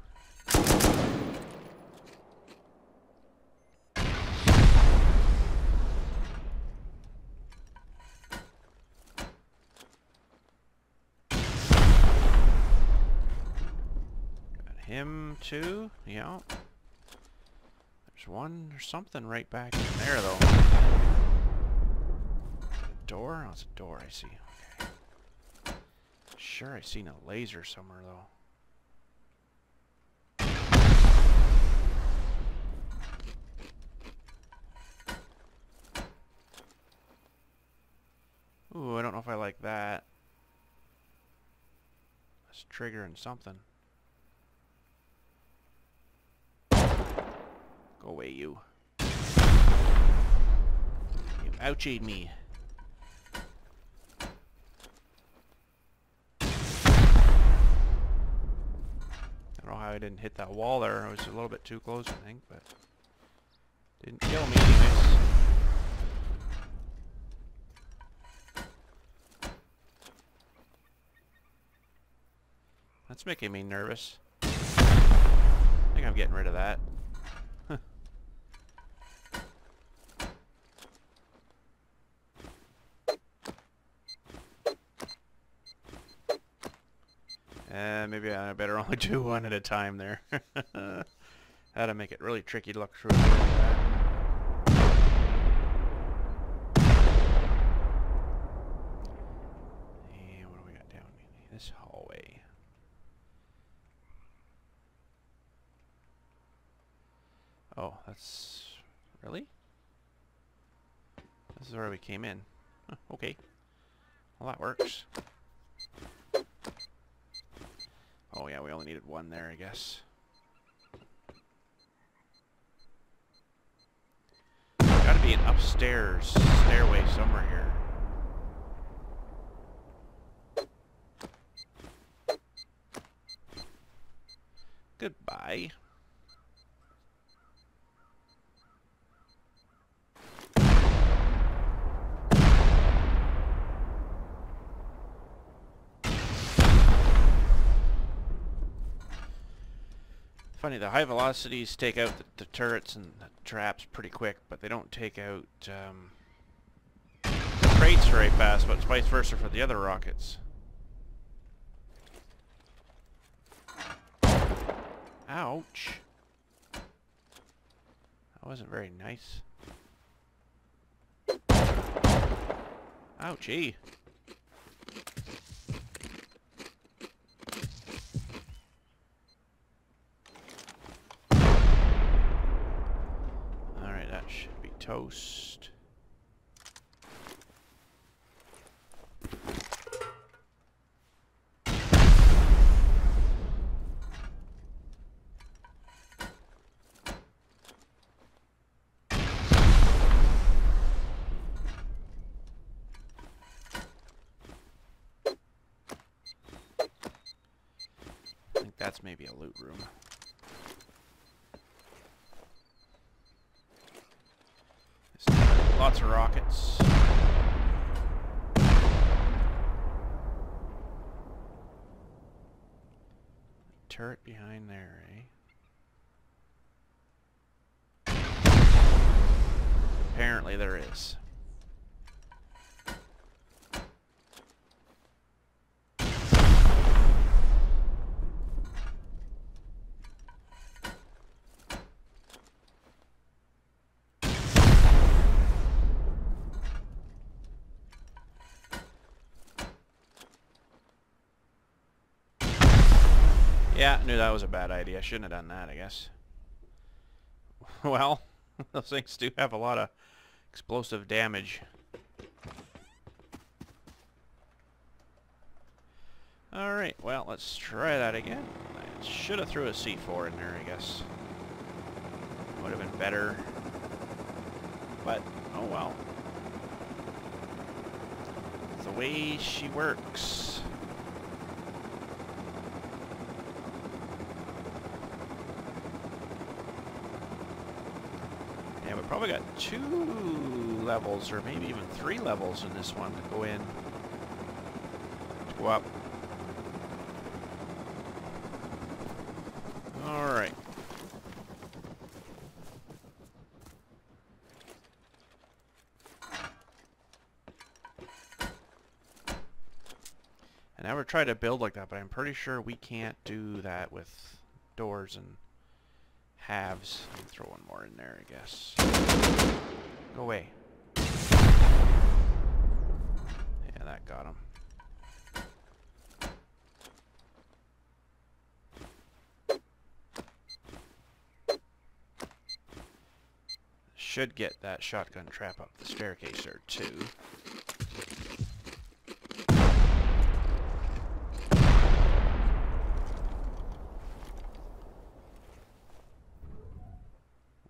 S1: Got him too. Yeah. There's one or something right back in there though. A door? Oh, it's a door. I see. Okay. Sure, I seen a laser somewhere though. Ooh, I don't know if I like that. It's triggering something. Go away, you. You ouchied me. I don't know how I didn't hit that wall there. I was a little bit too close, I think, but didn't kill me anyways. That's making me nervous. I think I'm getting rid of that. Uh, maybe I better only do one at a time there. That'll make it really tricky to look through. Like that. And what do we got down in this hallway? Oh, that's... Really? This is where we came in. Huh, okay. Well, that works. Oh yeah, we only needed Gotta be an upstairs stairway somewhere here. Goodbye. The high velocities take out the, the turrets and the traps pretty quick, but they don't take out um, the crates very fast, but it's vice versa for the other rockets. Ouch. That wasn't very nice. Ouchie. Toast. I think that's maybe a loot room. Lots of rockets. Behind there, eh? Apparently there is. Yeah, knew that was a bad idea. I Shouldn't have done that, I guess. Well, those things do have a lot of explosive damage. Alright, well, let's try that again. I should have threw a C4 in there, I guess. Would have been better. But, oh well. It's the way she works. Yeah, we probably got two levels, or maybe even three levels in this one to go in. To go up. Alright. I never tried to build like that, but I'm pretty sure we can't do that with doors and halves. Throw one more in there, I guess. Go away. Yeah, that got him. Should get that shotgun trap up the staircase there, too.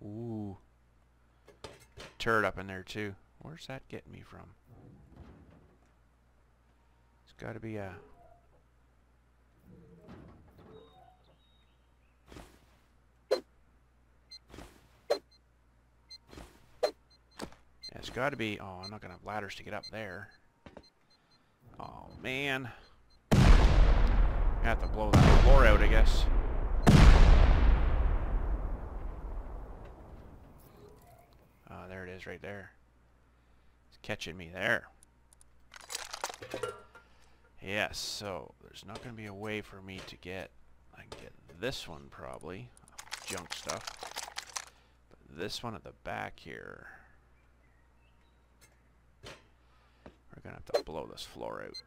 S1: Ooh. Turret up in there too. Where's that getting me from? It's got to be a... Yeah, it's got to be... Oh, I'm not going to have ladders to get up there. Oh, man. I have to blow that floor out, I guess. Ah, there it is right there. It's catching me there. Yes, so there's not going to be a way for me to get... I can get this one probably. Junk stuff. But this one at the back here... We're going to have to blow this floor out.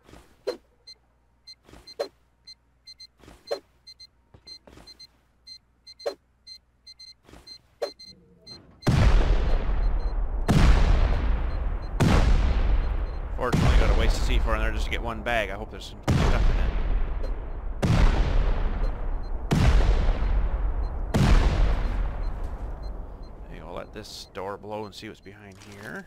S1: Fortunately, got to waste a C4 in there just to get one bag. I hope there's some stuff in it. Hey, I'll let this door blow and see what's behind here.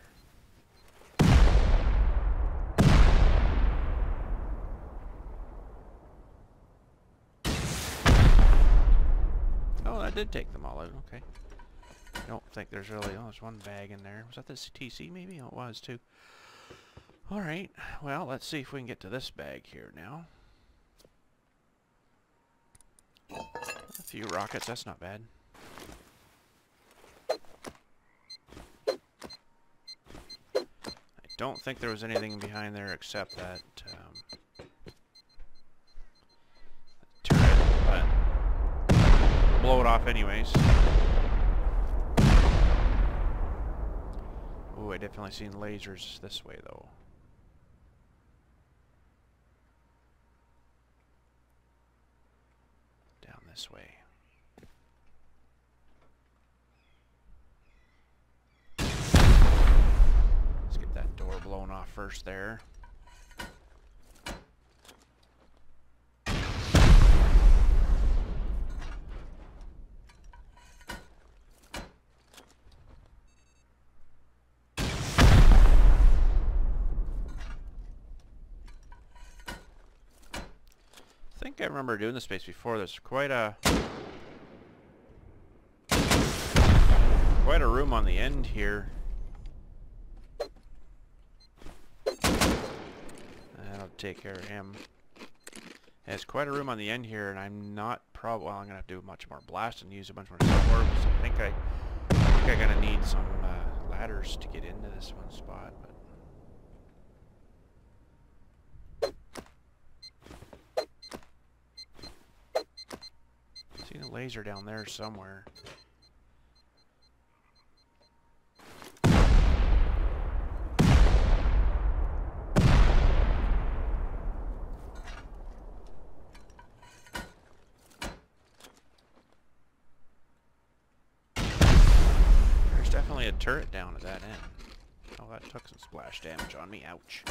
S1: Oh, that did take them all out. Okay. I don't think there's really... Oh, there's one bag in there. Was that the TC maybe? Oh, it was too. Alright, well, let's see if we can get to this bag here now. A few rockets, that's not bad. I don't think there was anything behind there except that um, turret, blow it off anyways. Ooh, I definitely seen lasers this way though. this way. Let's get that door blown off first there. Remember doing this space before. There's quite a quite a room on the end here. That'll take care of him. There's quite a room on the end here, and I'm not prob. Well, I'm gonna have to do much more blast and use a bunch more orbs. I think I, I think I'm gonna need some uh, ladders to get into this one spot. But Seen a laser down there somewhere. There's definitely a turret down at that end. Oh, that took some splash damage on me. Ouch.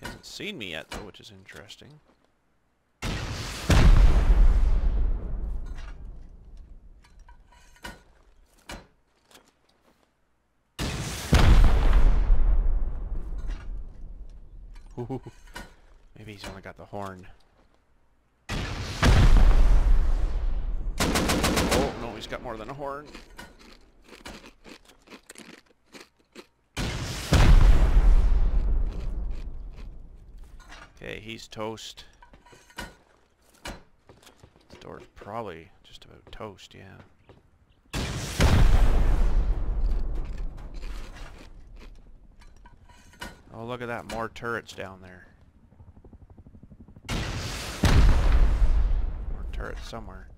S1: He hasn't seen me yet, though, which is interesting. Ooh, maybe he's only got the horn. Oh, no, he's got more than a horn. Okay, he's toast. This door's probably just about toast, yeah. Oh, look at that, more turrets down there. More turrets somewhere.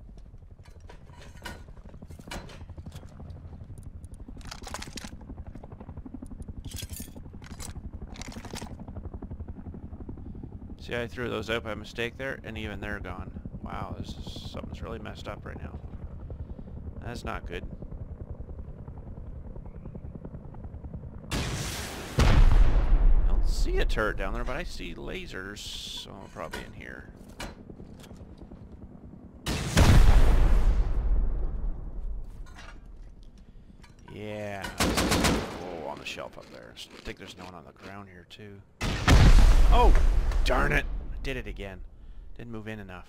S1: See, I threw those out by mistake there, and even they're gone. Wow, this is, something's really messed up right now. That's not good. I don't see a turret down there, but I see lasers, so probably in here. Yeah. Oh, on the shelf up there. I think there's no one on the ground here, too. Oh! Darn it! I did it again. Didn't move in enough.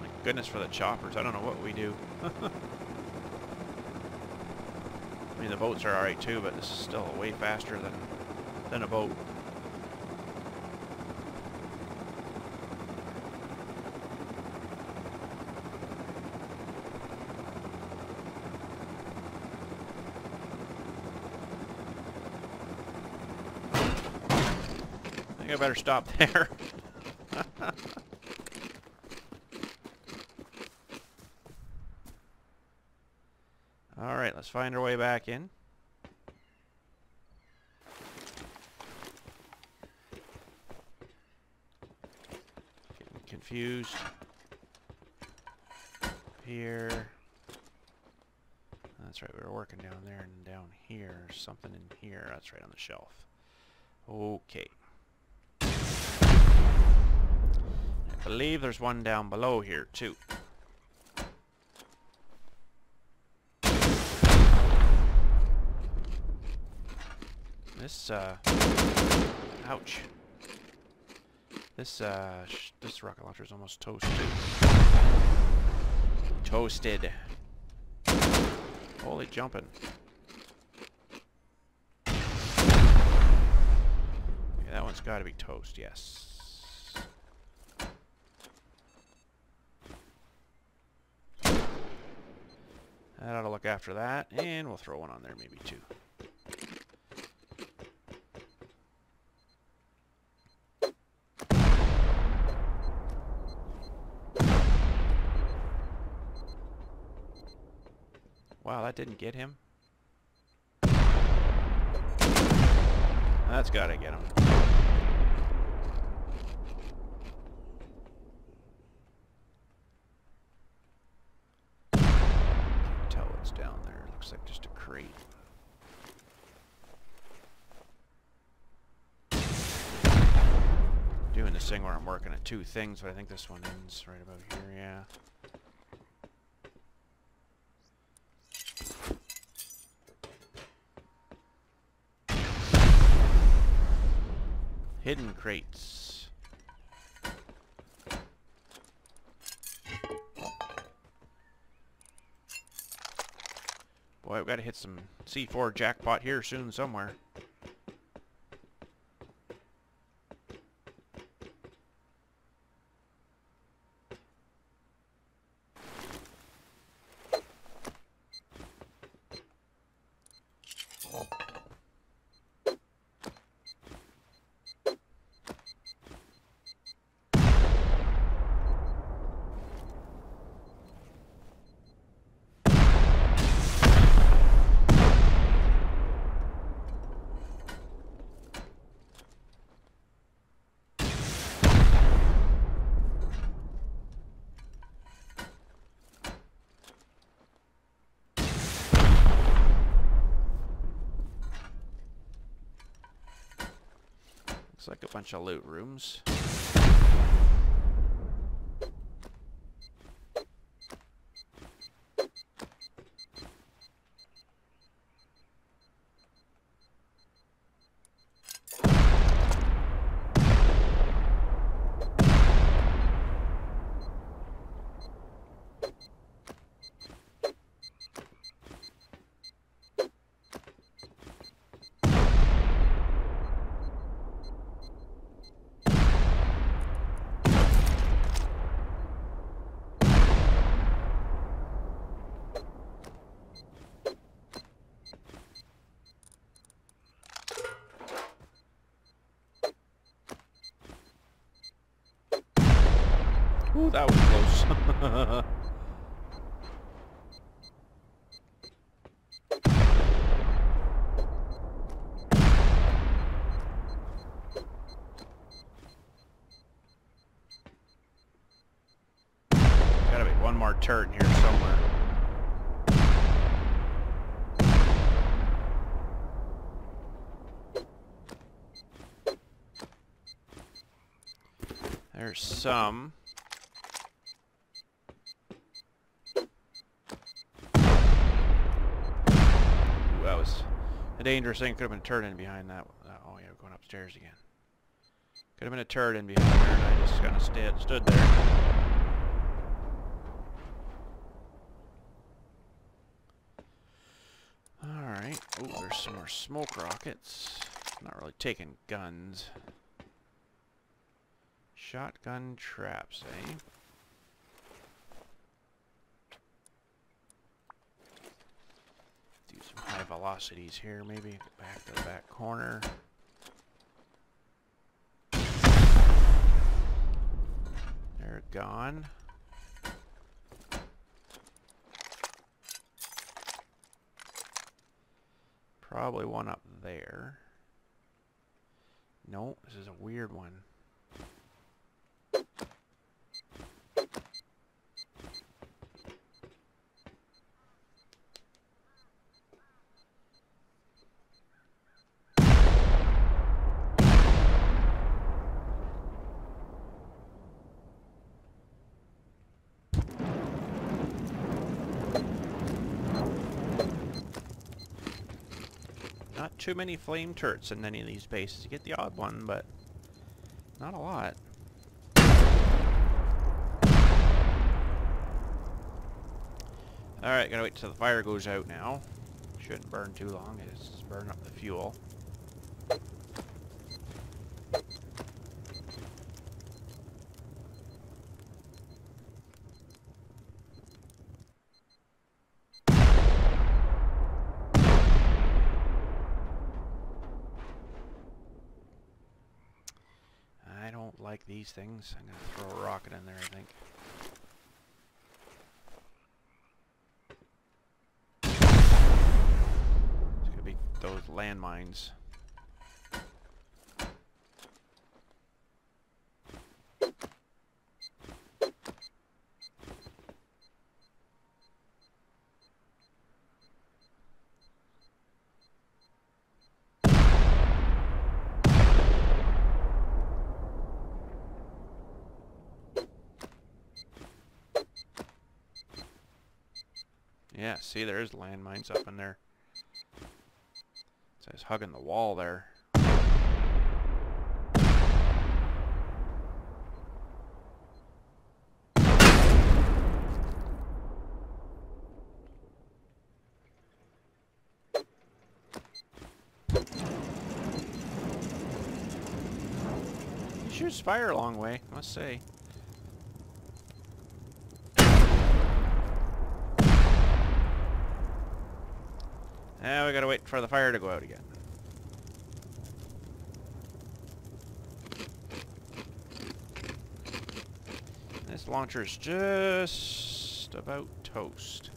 S1: My goodness for the choppers. I don't know what we do. I mean, the boats are alright too, but this is still way faster than, than a boat. Better stop there. Alright, let's find our way back in. Getting confused. Here. That's right, we were working down there and down here. Something in here. That's right on the shelf. Okay. Believe there's one down below here, too. This, uh... Ouch. This, uh... this rocket launcher is almost toast, too. Toasted. Holy jumping. Yeah, that one's got to be toast, yes. That ought to look after that, and we'll throw one on there maybe too. Wow, that didn't get him. That's gotta get him. Can't tell what's down there. Looks like just a crate. Doing this working at two things, but I think this one ends right about here, yeah. Hidden crates. Boy, I've got to hit some C4 jackpot here soon somewhere. Bunch of loot rooms. That was close. Gotta be one more turret in here somewhere. There's some. Ooh, that was a dangerous thing. Could have been a turret in behind that. Oh yeah, going upstairs again. Could have been a turret in behind there, and I just kind of stood stood there. All right. Oh, there's some more smoke rockets. Not really taking guns. Shotgun traps, eh? Do some high velocities here, maybe. Back to the back corner. They're gone. Probably one up there. No, this is a weird one. Not too many flame turrets in any of these bases. You get the odd one, but not a lot. Alright, gotta wait till the fire goes out now. Shouldn't burn too long, it's burn up the fuel. I don't like these things. I'm gonna throw a rocket in there, I think. It's gonna be those landmines. Yeah, see, there is landmines up in there. So he's hugging the wall there. shoots fire a long way, I must say. Now we gotta wait for the fire to go out again. This launcher is just about toast.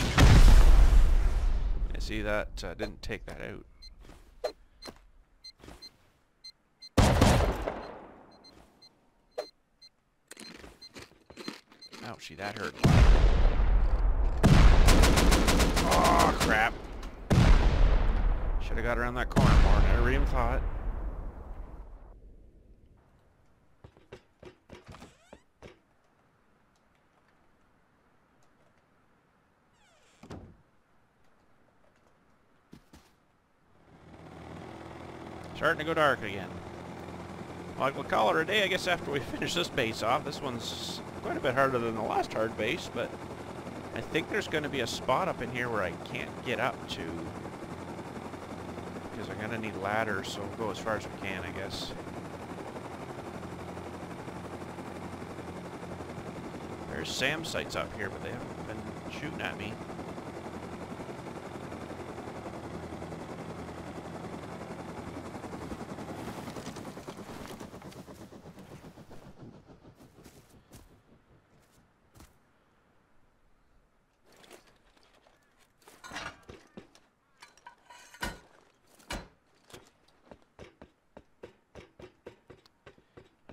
S1: I see that uh, didn't take that out. That hurt. Oh, crap. Should have got around that corner more. Never even thought. Starting to go dark again. Well, we'll call it a day, I guess, after we finish this base off. This one's quite a bit harder than the last hard base, but I think there's going to be a spot up in here where I can't get up to. Because I'm going to need ladders, so we'll go as far as we can, I guess. There's SAM sites up here, but they haven't been shooting at me.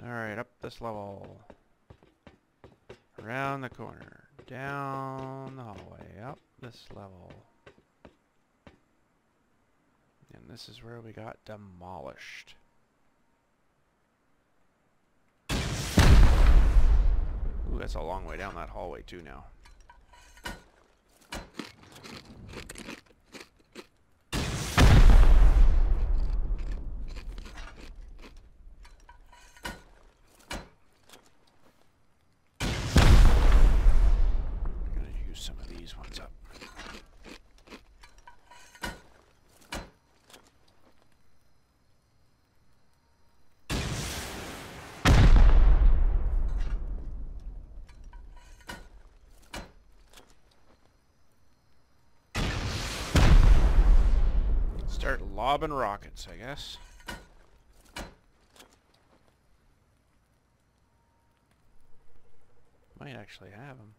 S1: Alright, up this level. Around the corner. Down the hallway. Up this level. And this is where we got demolished. Ooh, that's a long way down that hallway too now. Lobbing rockets, I guess. Might actually have them.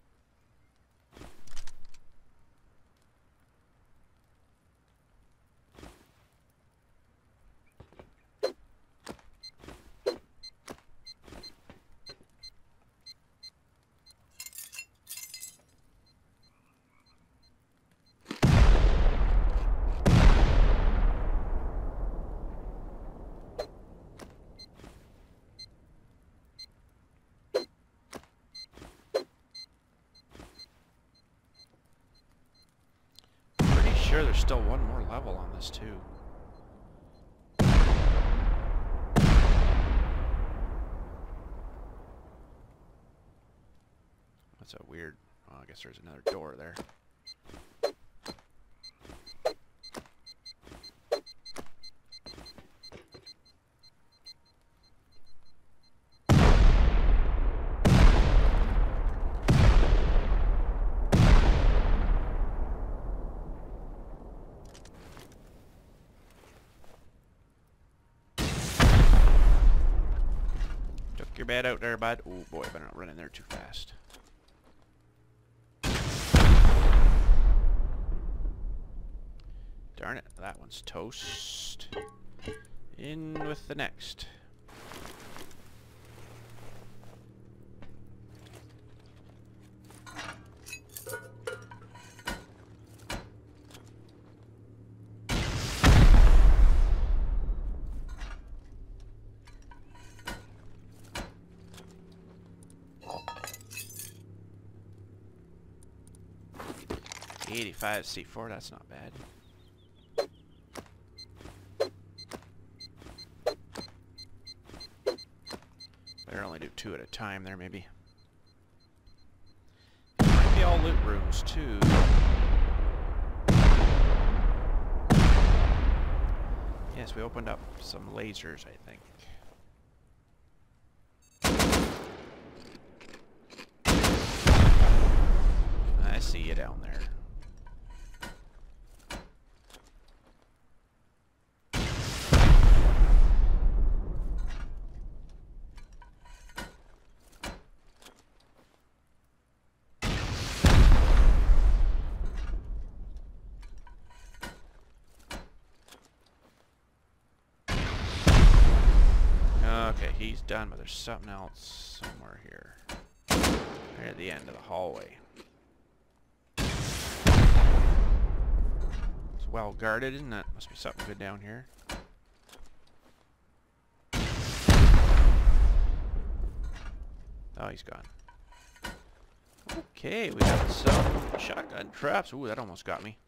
S1: sure there's still one more level on this too. That's a weird... Oh, I guess there's another door there. Bed out there, bud. Oh boy, I better not run in there too fast. Darn it, that one's toast. In with the next. 85 C4, that's not bad. Better only do two at a time there, maybe. Maybe all loot rooms, too. Yes, we opened up some lasers, I think. I see you down there. Okay, he's but there's something else somewhere here. Right at the end of the hallway. It's well guarded, isn't it? Must be something good down here. Oh, he's gone. Okay, we got some shotgun traps. Ooh, that almost got me.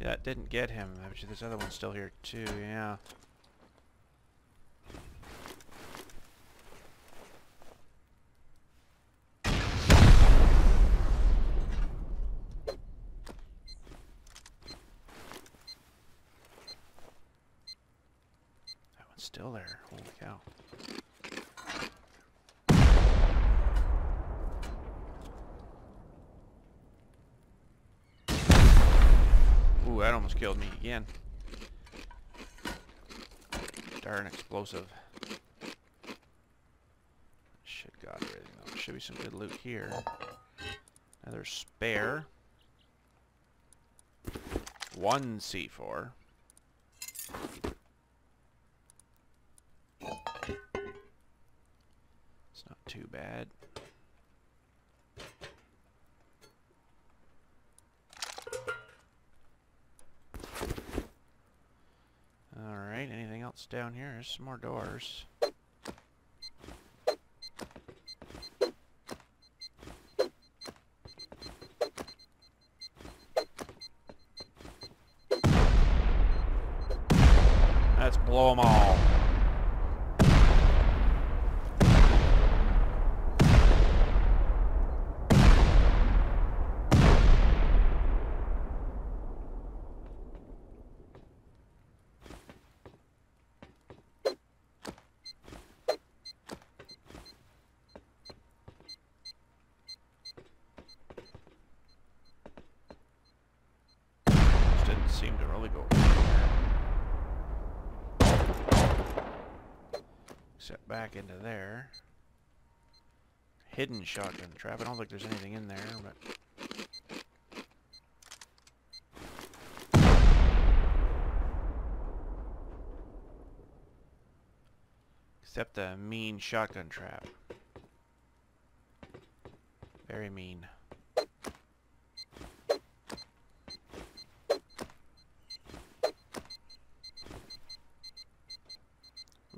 S1: That didn't get him. You this other one's still here too, yeah. That one's still there. Holy cow. Ooh, that almost killed me again. Darn explosive. Should got everything though. Should be some good loot here. Another spare. One C4. It's not too bad. Alright, anything else down here? There's some more doors. Let's blow them all. Just didn't seem to really go Set back into there. Hidden shotgun trap. I don't think there's anything in there, but... Except a mean shotgun trap. Very mean.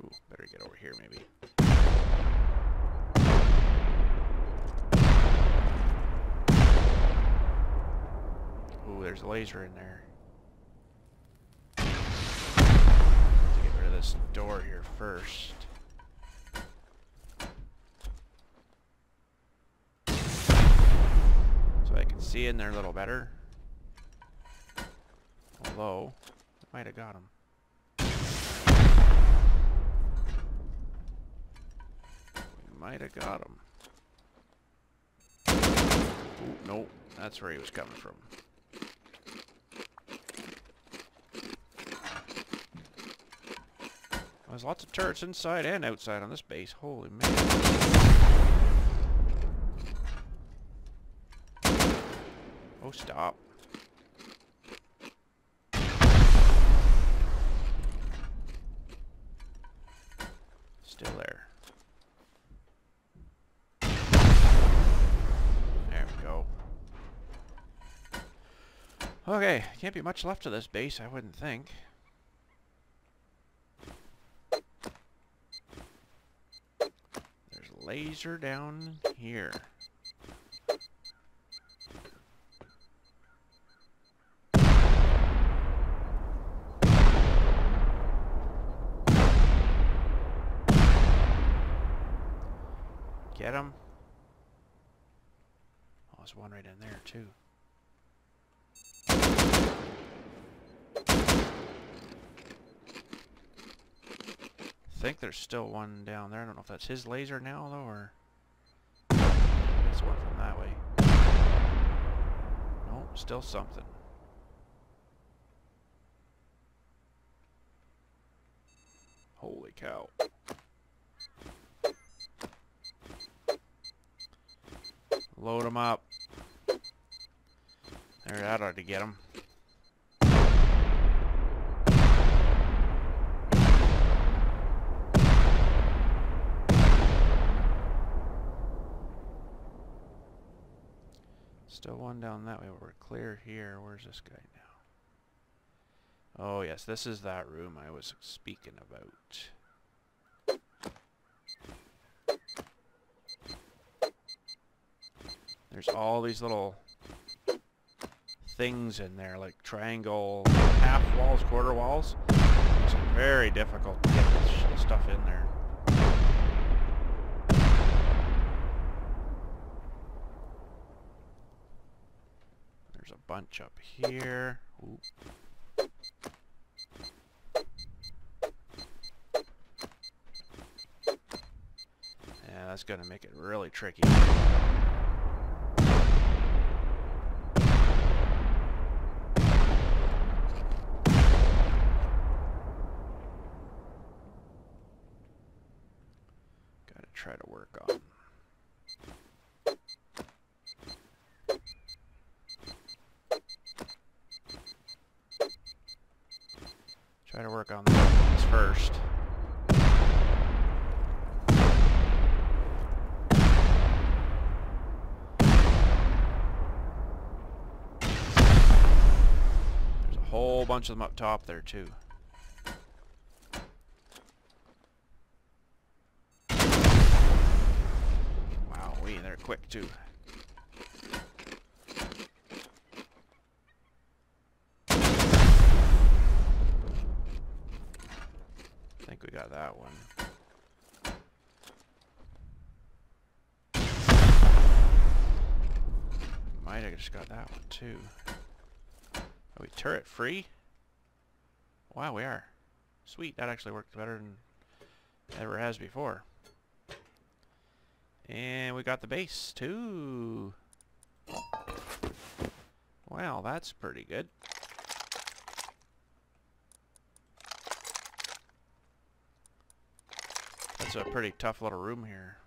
S1: Ooh, better get over here maybe. Ooh, there's a laser in there. To get rid of this door here first. So I can see in there a little better. Although, I might have got him. Might have got him. Ooh, nope, that's where he was coming from. There's lots of turrets inside and outside on this base. Holy man. Oh, stop. Still there. There we go. Okay, can't be much left of this base, I wouldn't think. Laser down here. Get him. Oh, there's one right in there, too. I think there's still one down there. I don't know if that's his laser now, though, or... It's one from that way. No, still something. Holy cow. Load them up. There, that ought to get them. Still one down that way. We're clear here. Where's this guy now? Oh, yes. This is that room I was speaking about. There's all these little things in there, like triangle half walls, quarter walls. It's very difficult to get this stuff in there. There's a bunch up here. Ooh. Yeah, that's gonna make it really tricky. try to work on. Try to work on the ones first. There's a whole bunch of them up top there too. Wow, we they're quick too. I think we got that one. Might have just got that one too. Are we turret free? Wow, we are. Sweet, that actually worked better than ever has before. And we got the base, too. Wow, that's pretty good. That's a pretty tough little room here.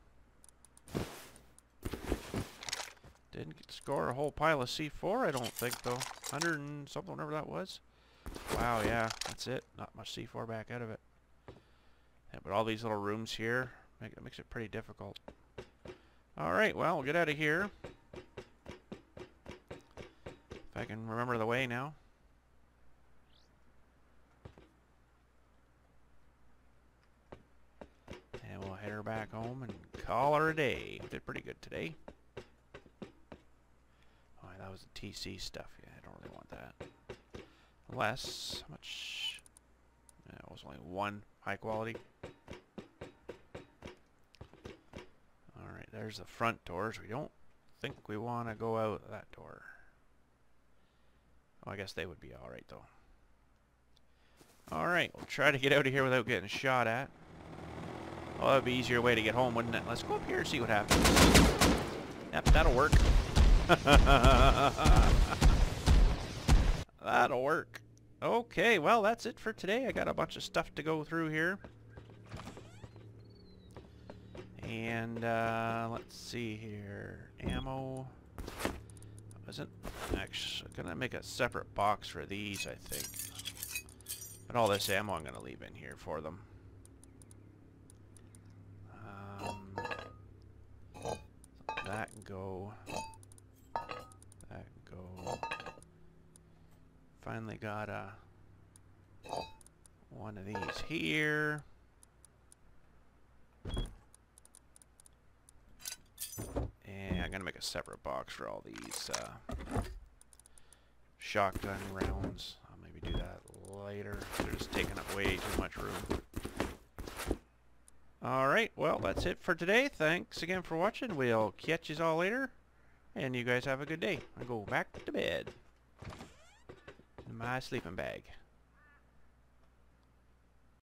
S1: Didn't score a whole pile of C4, I don't think, though. 100 and something, whatever that was. Wow, yeah, that's it. Not much C4 back out of it. Yeah, but all these little rooms here, make, it makes it pretty difficult. Alright, well, we'll get out of here. If I can remember the way now. And we'll head her back home and call her a day. Did pretty good today. Oh, that was the TC stuff. Yeah, I don't really want that. Unless, how much? Yeah, was only one high quality. Alright, there's the front doors. We don't think we want to go out that door. Oh, I guess they would be alright, though. Alright, we'll try to get out of here without getting shot at. Oh, that'd be easier way to get home, wouldn't it? Let's go up here and see what happens. Yep, that'll work. that'll work. Okay, well, that's it for today. I got a bunch of stuff to go through here. And uh, let's see here. Ammo. Isn't actually gonna make a separate box for these, I think. But all this ammo I'm gonna leave in here for them. Um, that go. That can go. Finally got a one of these here. And I'm gonna make a separate box for all these uh, shotgun rounds. I'll maybe do that later. They're just taking up way too much room. Alright, well, that's it for today. Thanks again for watching. We'll catch you all later. And you guys have a good day. I go back to bed. My sleeping bag.